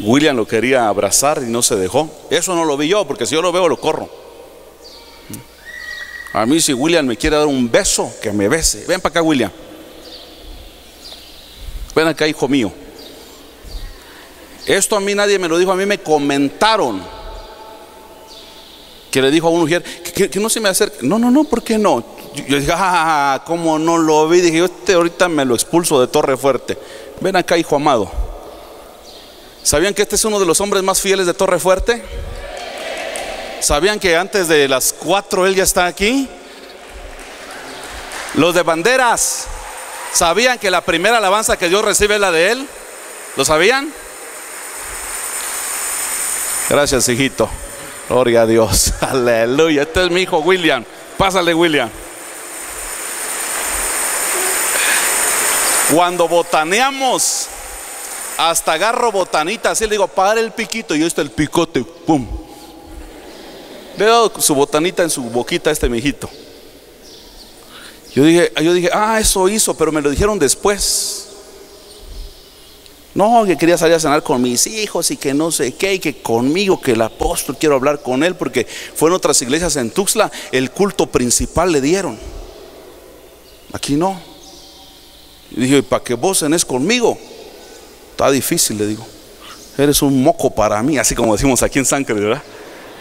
William lo quería abrazar y no se dejó. Eso no lo vi yo, porque si yo lo veo, lo corro. A mí, si William me quiere dar un beso, que me bese. Ven para acá, William. Ven acá, hijo mío. Esto a mí nadie me lo dijo, a mí me comentaron. Que le dijo a una mujer, que, no se me acerque. No, no, no, ¿por qué no? Yo, yo dije, ah, ¿cómo no lo vi? Dije, yo este ahorita me lo expulso de Torre Fuerte. Ven acá, hijo amado. ¿Sabían que este es uno de los hombres más fieles de Torre Fuerte? ¿Sabían que antes de las cuatro él ya está aquí? Los de banderas, ¿sabían que la primera alabanza que Dios recibe es la de él? ¿Lo sabían? Gracias, hijito. Gloria a Dios. Aleluya. Este es mi hijo William. Pásale, William. Cuando botaneamos, hasta agarro botanita, así le digo, para el piquito y este el picote, pum. Le dado su botanita en su boquita a este mijito. Yo dije, yo dije, ah, eso hizo, pero me lo dijeron después. No, que quería salir a cenar con mis hijos y que no sé qué, y que conmigo, que el apóstol, quiero hablar con él, porque fue en otras iglesias en Tuxtla, el culto principal le dieron. Aquí no. Y dije, ¿para qué vos cenés conmigo? Está difícil, le digo. Eres un moco para mí, así como decimos aquí en Sancre, ¿verdad?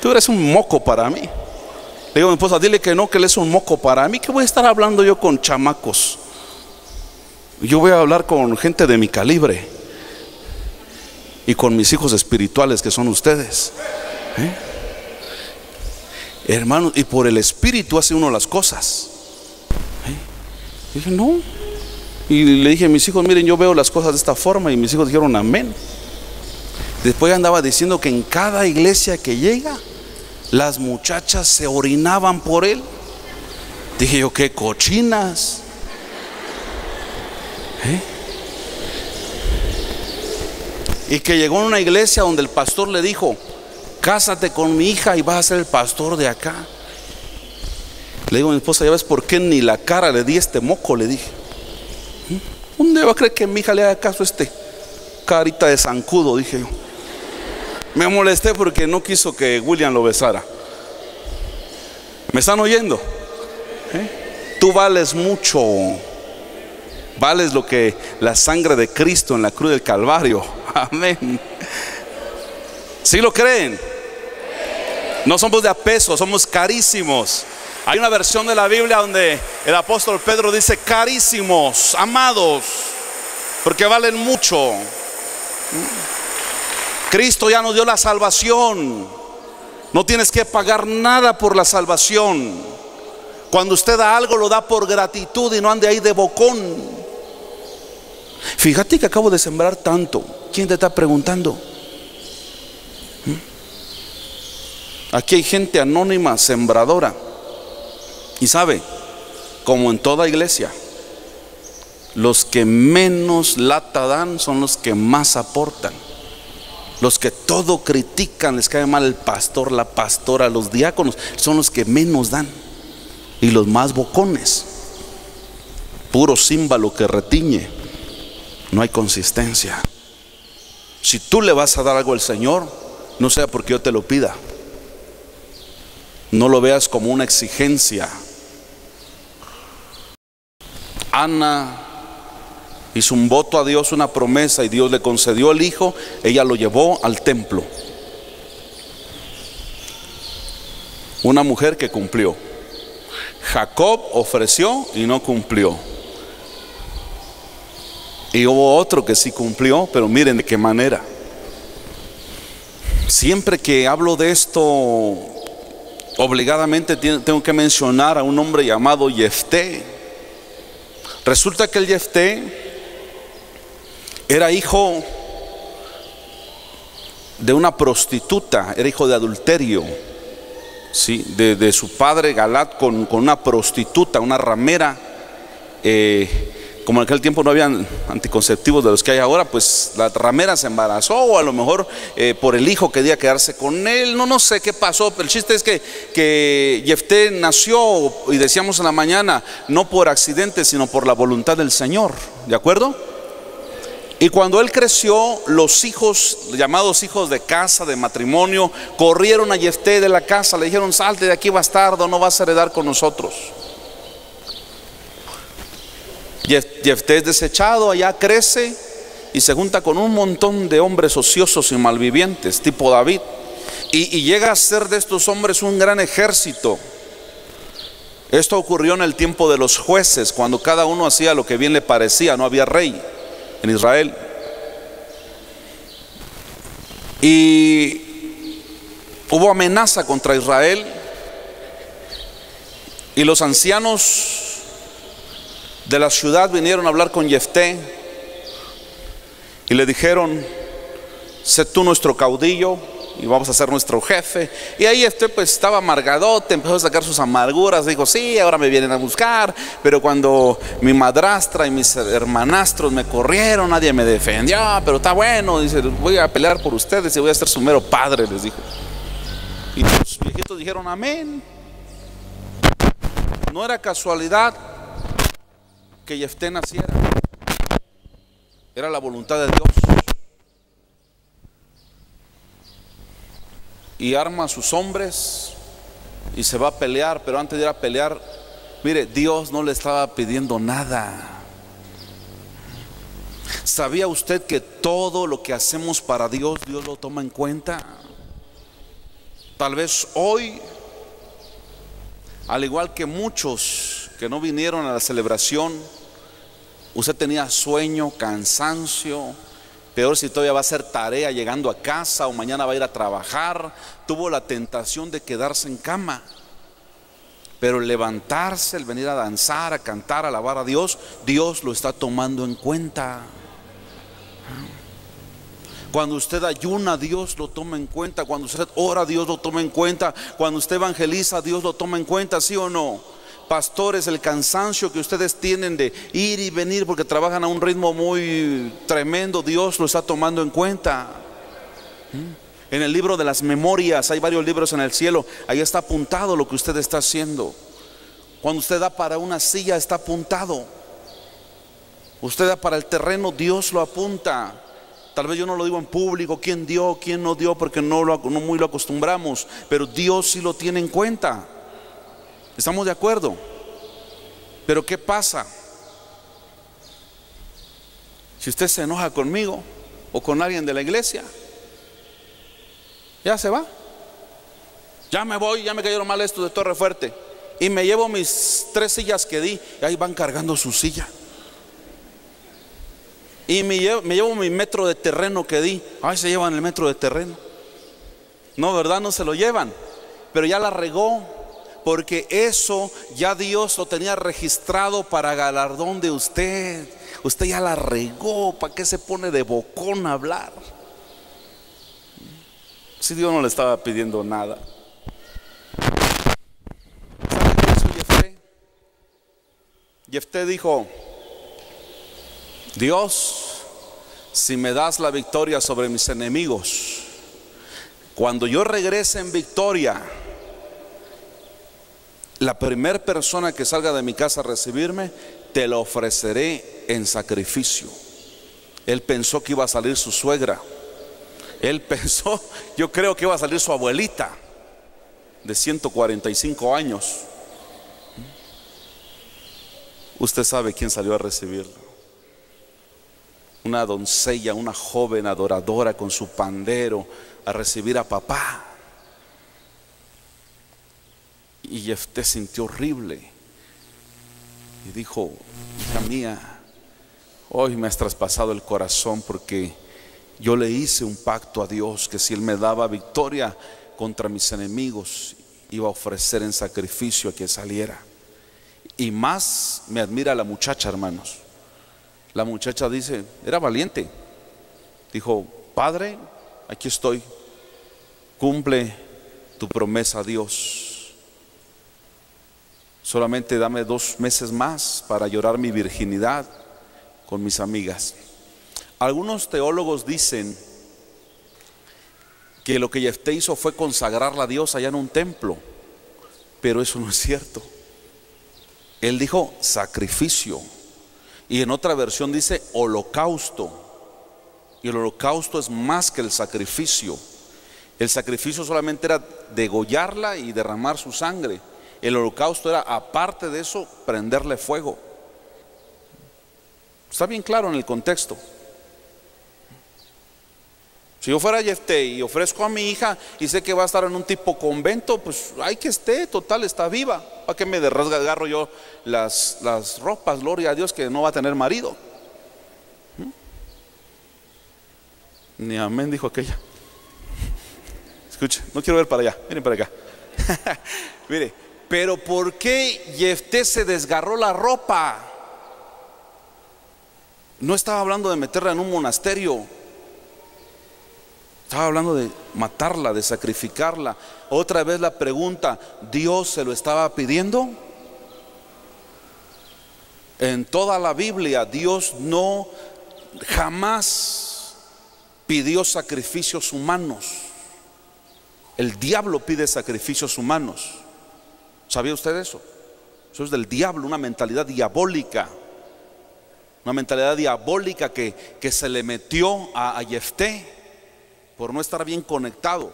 Tú eres un moco para mí. Le digo a mi esposa, dile que no, que él es un moco para mí. que voy a estar hablando yo con chamacos? Yo voy a hablar con gente de mi calibre y con mis hijos espirituales que son ustedes. ¿Eh? Hermanos, y por el espíritu hace uno las cosas. ¿Eh? Dije, no. Y le dije a mis hijos, miren, yo veo las cosas de esta forma. Y mis hijos dijeron, amén. Después andaba diciendo que en cada iglesia que llega, las muchachas se orinaban por él. Dije yo, qué cochinas. ¿Eh? Y que llegó a una iglesia donde el pastor le dijo, cásate con mi hija y vas a ser el pastor de acá. Le digo a mi esposa, ya ves por qué ni la cara le di este moco, le dije. ¿Dónde va a creer que mi hija le haga caso a este carita de zancudo? Dije yo. Me molesté porque no quiso que William lo besara. ¿Me están oyendo? ¿Eh? Tú vales mucho. Vales lo que la sangre de Cristo en la cruz del Calvario. Amén. ¿Sí lo creen? No somos de a peso, somos carísimos. Hay una versión de la Biblia donde el apóstol Pedro dice carísimos, amados, porque valen mucho. Cristo ya nos dio la salvación. No tienes que pagar nada por la salvación. Cuando usted da algo, lo da por gratitud y no ande ahí de bocón. Fíjate que acabo de sembrar tanto. ¿Quién te está preguntando? ¿Mm? Aquí hay gente anónima, sembradora. Y sabe, como en toda iglesia, los que menos lata dan son los que más aportan. Los que todo critican, les cae mal el pastor, la pastora, los diáconos, son los que menos dan. Y los más bocones. Puro címbalo que retiñe. No hay consistencia. Si tú le vas a dar algo al Señor, no sea porque yo te lo pida. No lo veas como una exigencia. Ana hizo un voto a Dios, una promesa y Dios le concedió el hijo, ella lo llevó al templo. Una mujer que cumplió. Jacob ofreció y no cumplió. Y hubo otro que sí cumplió, pero miren de qué manera. Siempre que hablo de esto, obligadamente tengo que mencionar a un hombre llamado Jefté. Resulta que el Jefté era hijo de una prostituta, era hijo de adulterio, ¿sí? de, su padre Galat con, con, una prostituta, una ramera. Eh, como en aquel tiempo no habían anticonceptivos de los que hay ahora, pues la ramera se embarazó o a lo mejor eh, por el hijo quería quedarse con él, no, no sé qué pasó, pero el chiste es que, que Jefté nació, y decíamos en la mañana, no por accidente, sino por la voluntad del Señor, ¿de acuerdo? Y cuando él creció, los hijos, llamados hijos de casa, de matrimonio, corrieron a Jefté de la casa, le dijeron, salte de aquí bastardo, no vas a heredar con nosotros. Jefté es desechado, allá crece y se junta con un montón de hombres ociosos y malvivientes, tipo David. Y, y llega a ser de estos hombres un gran ejército. Esto ocurrió en el tiempo de los jueces, cuando cada uno hacía lo que bien le parecía, no había rey en Israel. Y hubo amenaza contra Israel y los ancianos de la ciudad vinieron a hablar con Jefté y le dijeron, sé tú nuestro caudillo y vamos a ser nuestro jefe. Y ahí este pues estaba amargadote, empezó a sacar sus amarguras, dijo, sí, ahora me vienen a buscar, pero cuando mi madrastra y mis hermanastros me corrieron, nadie me defendió, pero está bueno, dice, voy a pelear por ustedes y voy a ser su mero padre, les dijo. Y los viejitos dijeron, amén. No era casualidad que Jefté naciera, era la voluntad de Dios. Y arma a sus hombres y se va a pelear, pero antes de ir a pelear, mire, Dios no le estaba pidiendo nada. ¿Sabía usted que todo lo que hacemos para Dios, Dios lo toma en cuenta? Tal vez hoy, al igual que muchos que no vinieron a la celebración, usted tenía sueño, cansancio, Peor si todavía va a hacer tarea llegando a casa o mañana va a ir a trabajar. Tuvo la tentación de quedarse en cama. Pero el levantarse, el venir a danzar, a cantar, a alabar a Dios, Dios lo está tomando en cuenta. Cuando usted ayuna, Dios lo toma en cuenta. Cuando usted ora, Dios lo toma en cuenta. Cuando usted evangeliza, Dios lo toma en cuenta, ¿sí o no? Pastores, el cansancio que ustedes tienen de ir y venir porque trabajan a un ritmo muy tremendo, Dios lo está tomando en cuenta. ¿Mm? En el libro de las memorias, hay varios libros en el cielo, ahí está apuntado lo que usted está haciendo. Cuando usted da para una silla, está apuntado. Usted da para el terreno, Dios lo apunta. Tal vez yo no lo digo en público, quién dio, quién no dio, porque no, lo, no muy lo acostumbramos, pero Dios sí lo tiene en cuenta. ¿Estamos de acuerdo? Pero ¿qué pasa? Si usted se enoja conmigo o con alguien de la iglesia, ya se va. Ya me voy, ya me cayeron mal estos de Torre Fuerte. Y me llevo mis tres sillas que di y ahí van cargando su silla. Y me llevo, me llevo mi metro de terreno que di. Ahí se llevan el metro de terreno. No, ¿verdad? No se lo llevan. Pero ya la regó porque eso ya Dios lo tenía registrado para galardón de usted. Usted ya la regó, ¿para qué se pone de bocón a hablar? Si Dios no le estaba pidiendo nada. ¿Sabe qué? Jefté dijo, Dios, si me das la victoria sobre mis enemigos, cuando yo regrese en victoria, la primera persona que salga de mi casa a recibirme, te lo ofreceré en sacrificio. Él pensó que iba a salir su suegra. Él pensó, yo creo que iba a salir su abuelita de 145 años. Usted sabe quién salió a recibirlo. Una doncella, una joven adoradora con su pandero a recibir a papá. Y Jefté sintió horrible. Y dijo, hija mía, hoy me has traspasado el corazón porque yo le hice un pacto a Dios que si Él me daba victoria contra mis enemigos, iba a ofrecer en sacrificio a que saliera. Y más me admira la muchacha, hermanos. La muchacha dice, era valiente. Dijo, Padre, aquí estoy. Cumple tu promesa a Dios Solamente dame dos meses más para llorar mi virginidad con mis amigas. Algunos teólogos dicen que lo que Jefté hizo fue consagrarla a Dios allá en un templo, pero eso no es cierto. Él dijo sacrificio y en otra versión dice holocausto. Y el holocausto es más que el sacrificio. El sacrificio solamente era degollarla y derramar su sangre. El holocausto era, aparte de eso, prenderle fuego. Está bien claro en el contexto. Si yo fuera Jefté y ofrezco a mi hija y sé que va a estar en un tipo convento, pues hay que esté, total, está viva. ¿Para qué me agarro yo las, las ropas? Gloria a Dios que no va a tener marido. ¿Mm? Ni amén, dijo aquella. Escuche, no quiero ver para allá, miren para acá. Mire, pero ¿por qué Jefté se desgarró la ropa? No estaba hablando de meterla en un monasterio. Estaba hablando de matarla, de sacrificarla. Otra vez la pregunta, ¿Dios se lo estaba pidiendo? En toda la Biblia Dios no jamás pidió sacrificios humanos. El diablo pide sacrificios humanos. ¿Sabía usted eso? Eso es del diablo, una mentalidad diabólica. Una mentalidad diabólica que, que se le metió a, a por no estar bien conectado.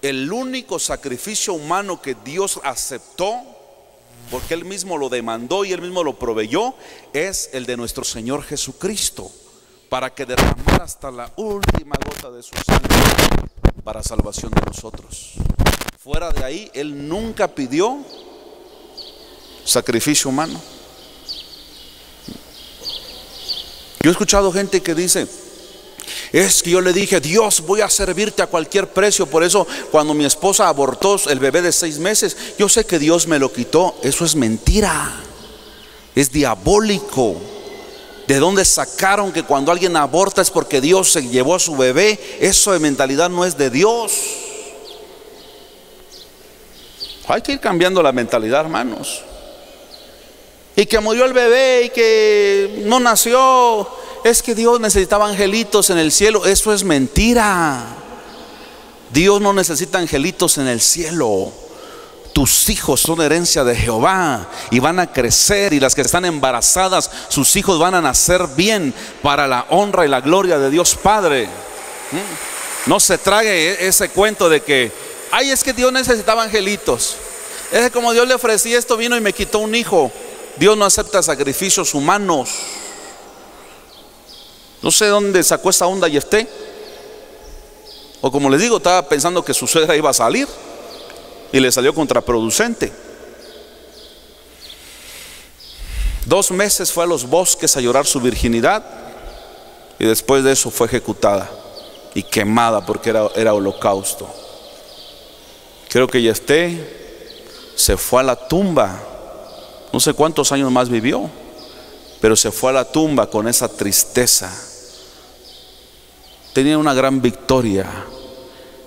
El único sacrificio humano que Dios aceptó, porque Él mismo lo demandó y Él mismo lo proveyó, es el de nuestro Señor Jesucristo, para que derramara hasta la última gota de su sangre para salvación de nosotros. Fuera de ahí, Él nunca pidió sacrificio humano. Yo he escuchado gente que dice, es que yo le dije, Dios, voy a servirte a cualquier precio. Por eso cuando mi esposa abortó el bebé de seis meses, yo sé que Dios me lo quitó. Eso es mentira. Es diabólico. ¿De dónde sacaron que cuando alguien aborta es porque Dios se llevó a su bebé? Eso de mentalidad no es de Dios. Hay que ir cambiando la mentalidad, hermanos. Y que murió el bebé y que no nació es que Dios necesitaba angelitos en el cielo. Eso es mentira. Dios no necesita angelitos en el cielo. Tus hijos son herencia de Jehová y van a crecer y las que están embarazadas, sus hijos van a nacer bien para la honra y la gloria de Dios Padre. ¿Mm? No se trague e-, ese cuento de que, ay, es que Dios necesitaba angelitos. Es como Dios le ofrecía esto, vino y me quitó un hijo. Dios no acepta sacrificios humanos. No sé dónde sacó esa onda y esté. O como les digo, estaba pensando que su suegra iba a salir y le salió contraproducente. Dos meses fue a los bosques a llorar su virginidad y después de eso fue ejecutada y quemada porque era, era holocausto. Creo que esté se fue a la tumba. No sé cuántos años más vivió, pero se fue a la tumba con esa tristeza tenía una gran victoria.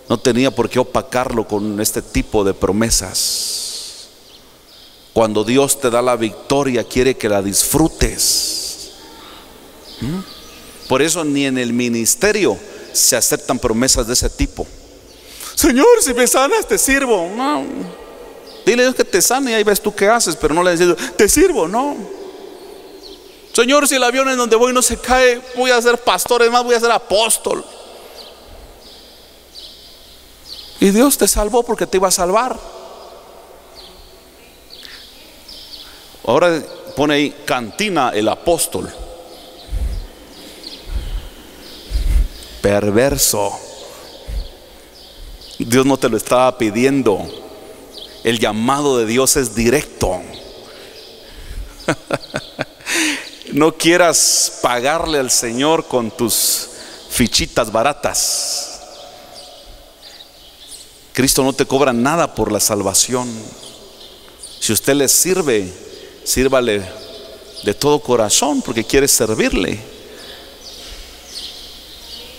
No tenía por qué opacarlo con este tipo de promesas. Cuando Dios te da la victoria, quiere que la disfrutes. ¿Mm? Por eso ni en el ministerio se aceptan promesas de ese tipo. Señor, si me sanas, te sirvo. No. Dile a Dios que te sane y ahí ves tú qué haces, pero no le dices, te sirvo, no. Señor, si el avión en donde voy no se cae, voy a ser pastor, es más, voy a ser apóstol. Y Dios te salvó porque te iba a salvar. Ahora pone ahí cantina el apóstol. Perverso. Dios no te lo estaba pidiendo. El llamado de Dios es directo. No quieras pagarle al Señor con tus fichitas baratas. Cristo no te cobra nada por la salvación. Si usted le sirve, sírvale de todo corazón porque quiere servirle.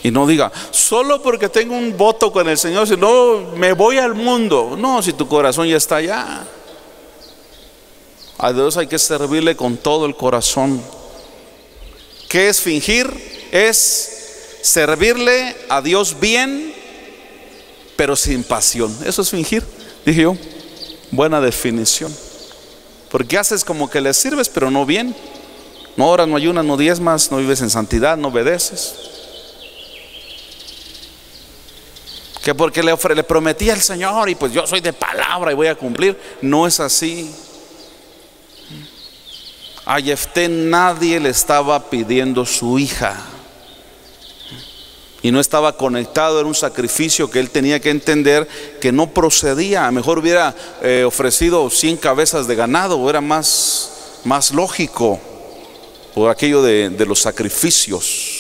Y no diga, solo porque tengo un voto con el Señor, si no me voy al mundo. No, si tu corazón ya está allá. A Dios hay que servirle con todo el corazón. ¿Qué es fingir? Es servirle a Dios bien, pero sin pasión. Eso es fingir, dije yo. Buena definición. Porque haces como que le sirves, pero no bien. No oras, no ayunas, no diezmas, no vives en santidad, no obedeces. Que porque le, le prometí al Señor y pues yo soy de palabra y voy a cumplir. No es así. A Jefté nadie le estaba pidiendo su hija. y no estaba conectado, era un sacrificio que él tenía que entender que no procedía. A mejor hubiera eh, ofrecido 100 cabezas de ganado, era más, más lógico por aquello de los sacrificios.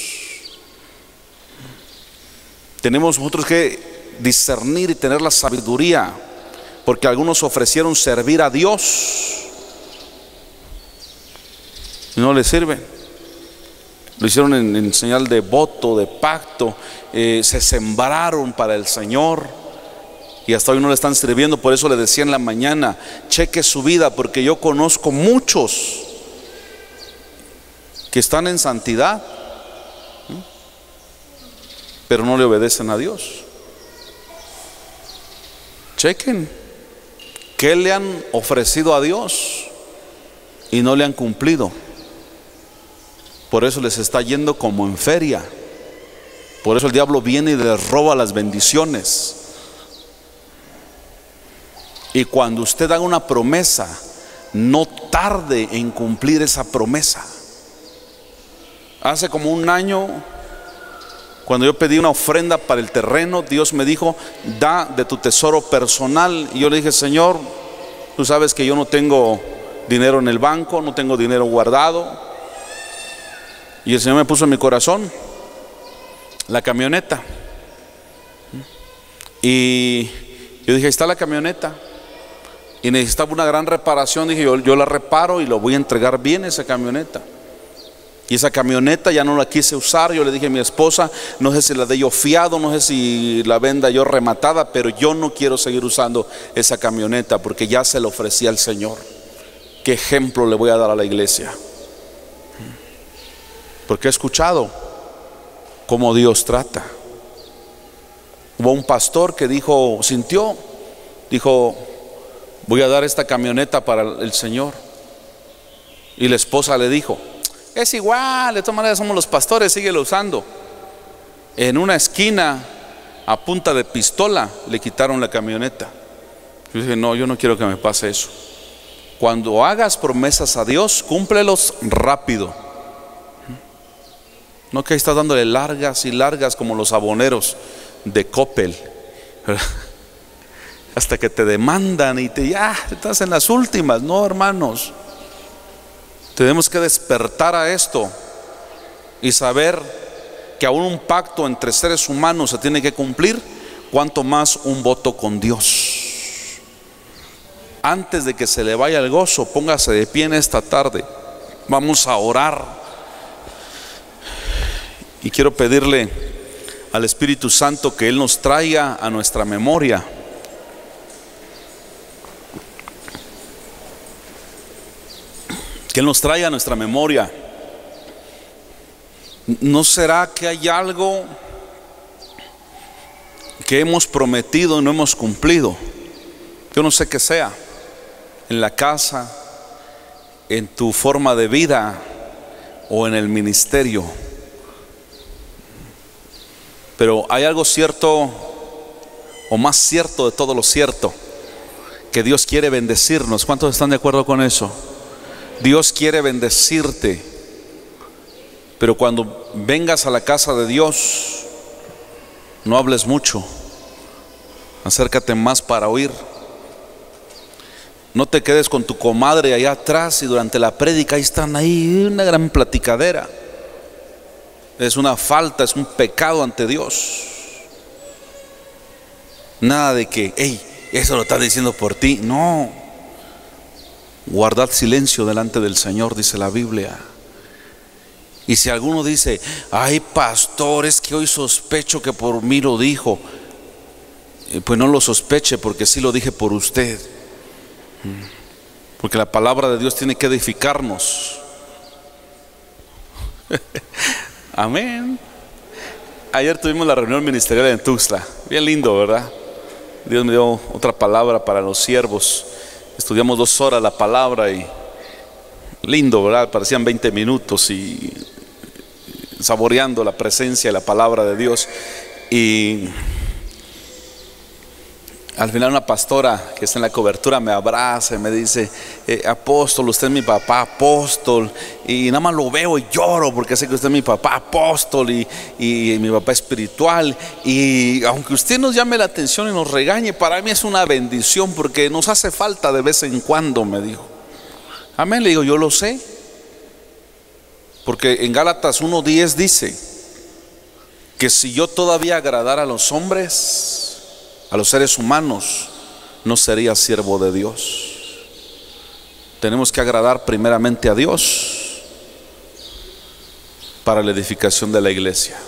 Tenemos nosotros que discernir y tener la sabiduría, porque algunos ofrecieron servir a Dios y no le sirven. Lo hicieron en, señal de voto, de pacto. Eh, se sembraron para el Señor. Y hasta hoy no le están sirviendo. Por eso le decía en la mañana, cheque su vida, porque yo conozco muchos que están en santidad, pero no le obedecen a Dios. Chequen, ¿qué le han ofrecido a Dios y no le han cumplido? Por eso les está yendo como en feria. Por eso el diablo viene y les roba las bendiciones. Y cuando usted haga una promesa, no tarde en cumplir esa promesa. Hace como un año, cuando yo pedí una ofrenda para el terreno, Dios me dijo, da de tu tesoro personal. Y yo le dije, Señor, tú sabes que yo no tengo dinero en el banco, no tengo dinero guardado. Y el Señor me puso en mi corazón la camioneta. Y yo dije, ahí está la camioneta. Y necesitaba una gran reparación. Dije, yo, yo la reparo y lo voy a entregar bien esa camioneta. Y esa camioneta ya no la quise usar. Yo le dije a mi esposa, no sé si la de yo fiado, no sé si la venda yo rematada, pero yo no quiero seguir usando esa camioneta porque ya se la ofrecí al Señor. ¿Qué ejemplo le voy a dar a la iglesia? porque he escuchado cómo Dios trata. Hubo un pastor que dijo, sintió, dijo, voy a dar esta camioneta para el Señor. Y la esposa le dijo, es igual, de todas maneras somos los pastores, síguelo usando. En una esquina, a punta de pistola, le quitaron la camioneta. Yo dije, no, yo no quiero que me pase eso. Cuando hagas promesas a Dios, cúmplelos rápido no que estás dándole largas y largas como los aboneros de Coppel. Hasta que te demandan y te ya estás en las últimas. No, hermanos. Tenemos que despertar a esto y saber que aún un pacto entre seres humanos se tiene que cumplir, cuanto más un voto con Dios. Antes de que se le vaya el gozo, póngase de pie en esta tarde. Vamos a orar y quiero pedirle al Espíritu Santo que Él nos traiga a nuestra memoria que Él nos traiga a nuestra memoria. ¿No será que hay algo que hemos prometido y no hemos cumplido? Yo no sé qué sea, en la casa, en tu forma de vida o en el ministerio. Pero hay algo cierto, o más cierto de todo lo cierto, que Dios quiere bendecirnos. ¿Cuántos están de acuerdo con eso? Dios quiere bendecirte. Pero cuando vengas a la casa de Dios, no hables mucho. Acércate más para oír. No te quedes con tu comadre allá atrás y durante la prédica ahí están ahí una gran platicadera es una falta, es un pecado ante Dios. Nada de que, hey, eso lo está diciendo por ti. No. Guardad silencio delante del Señor, dice la Biblia. Y si alguno dice, ay pastor, es que hoy sospecho que por mí lo dijo, eh, pues no lo sospeche porque sí lo dije por usted. Porque la palabra de Dios tiene que edificarnos. Amén. Ayer tuvimos la reunión ministerial en Tuxtla. Bien lindo, ¿verdad? Dios me dio otra palabra para los siervos. Estudiamos dos horas la palabra y lindo, ¿verdad? Parecían 20 minutos y saboreando la presencia y la palabra de Dios. Y al final una pastora que está en la cobertura me abraza y me dice, eh, apóstol, usted es mi papá, apóstol. Y nada más lo veo y lloro porque sé que usted es mi papá, apóstol y, y mi papá espiritual. Y aunque usted nos llame la atención y nos regañe, para mí es una bendición porque nos hace falta de vez en cuando, me dijo. Amén, le digo, yo lo sé. Porque en Gálatas 1.10 dice que si yo todavía agradara a los hombres, a los seres humanos, no sería siervo de Dios. Tenemos que agradar primeramente a Dios para la edificación de la iglesia.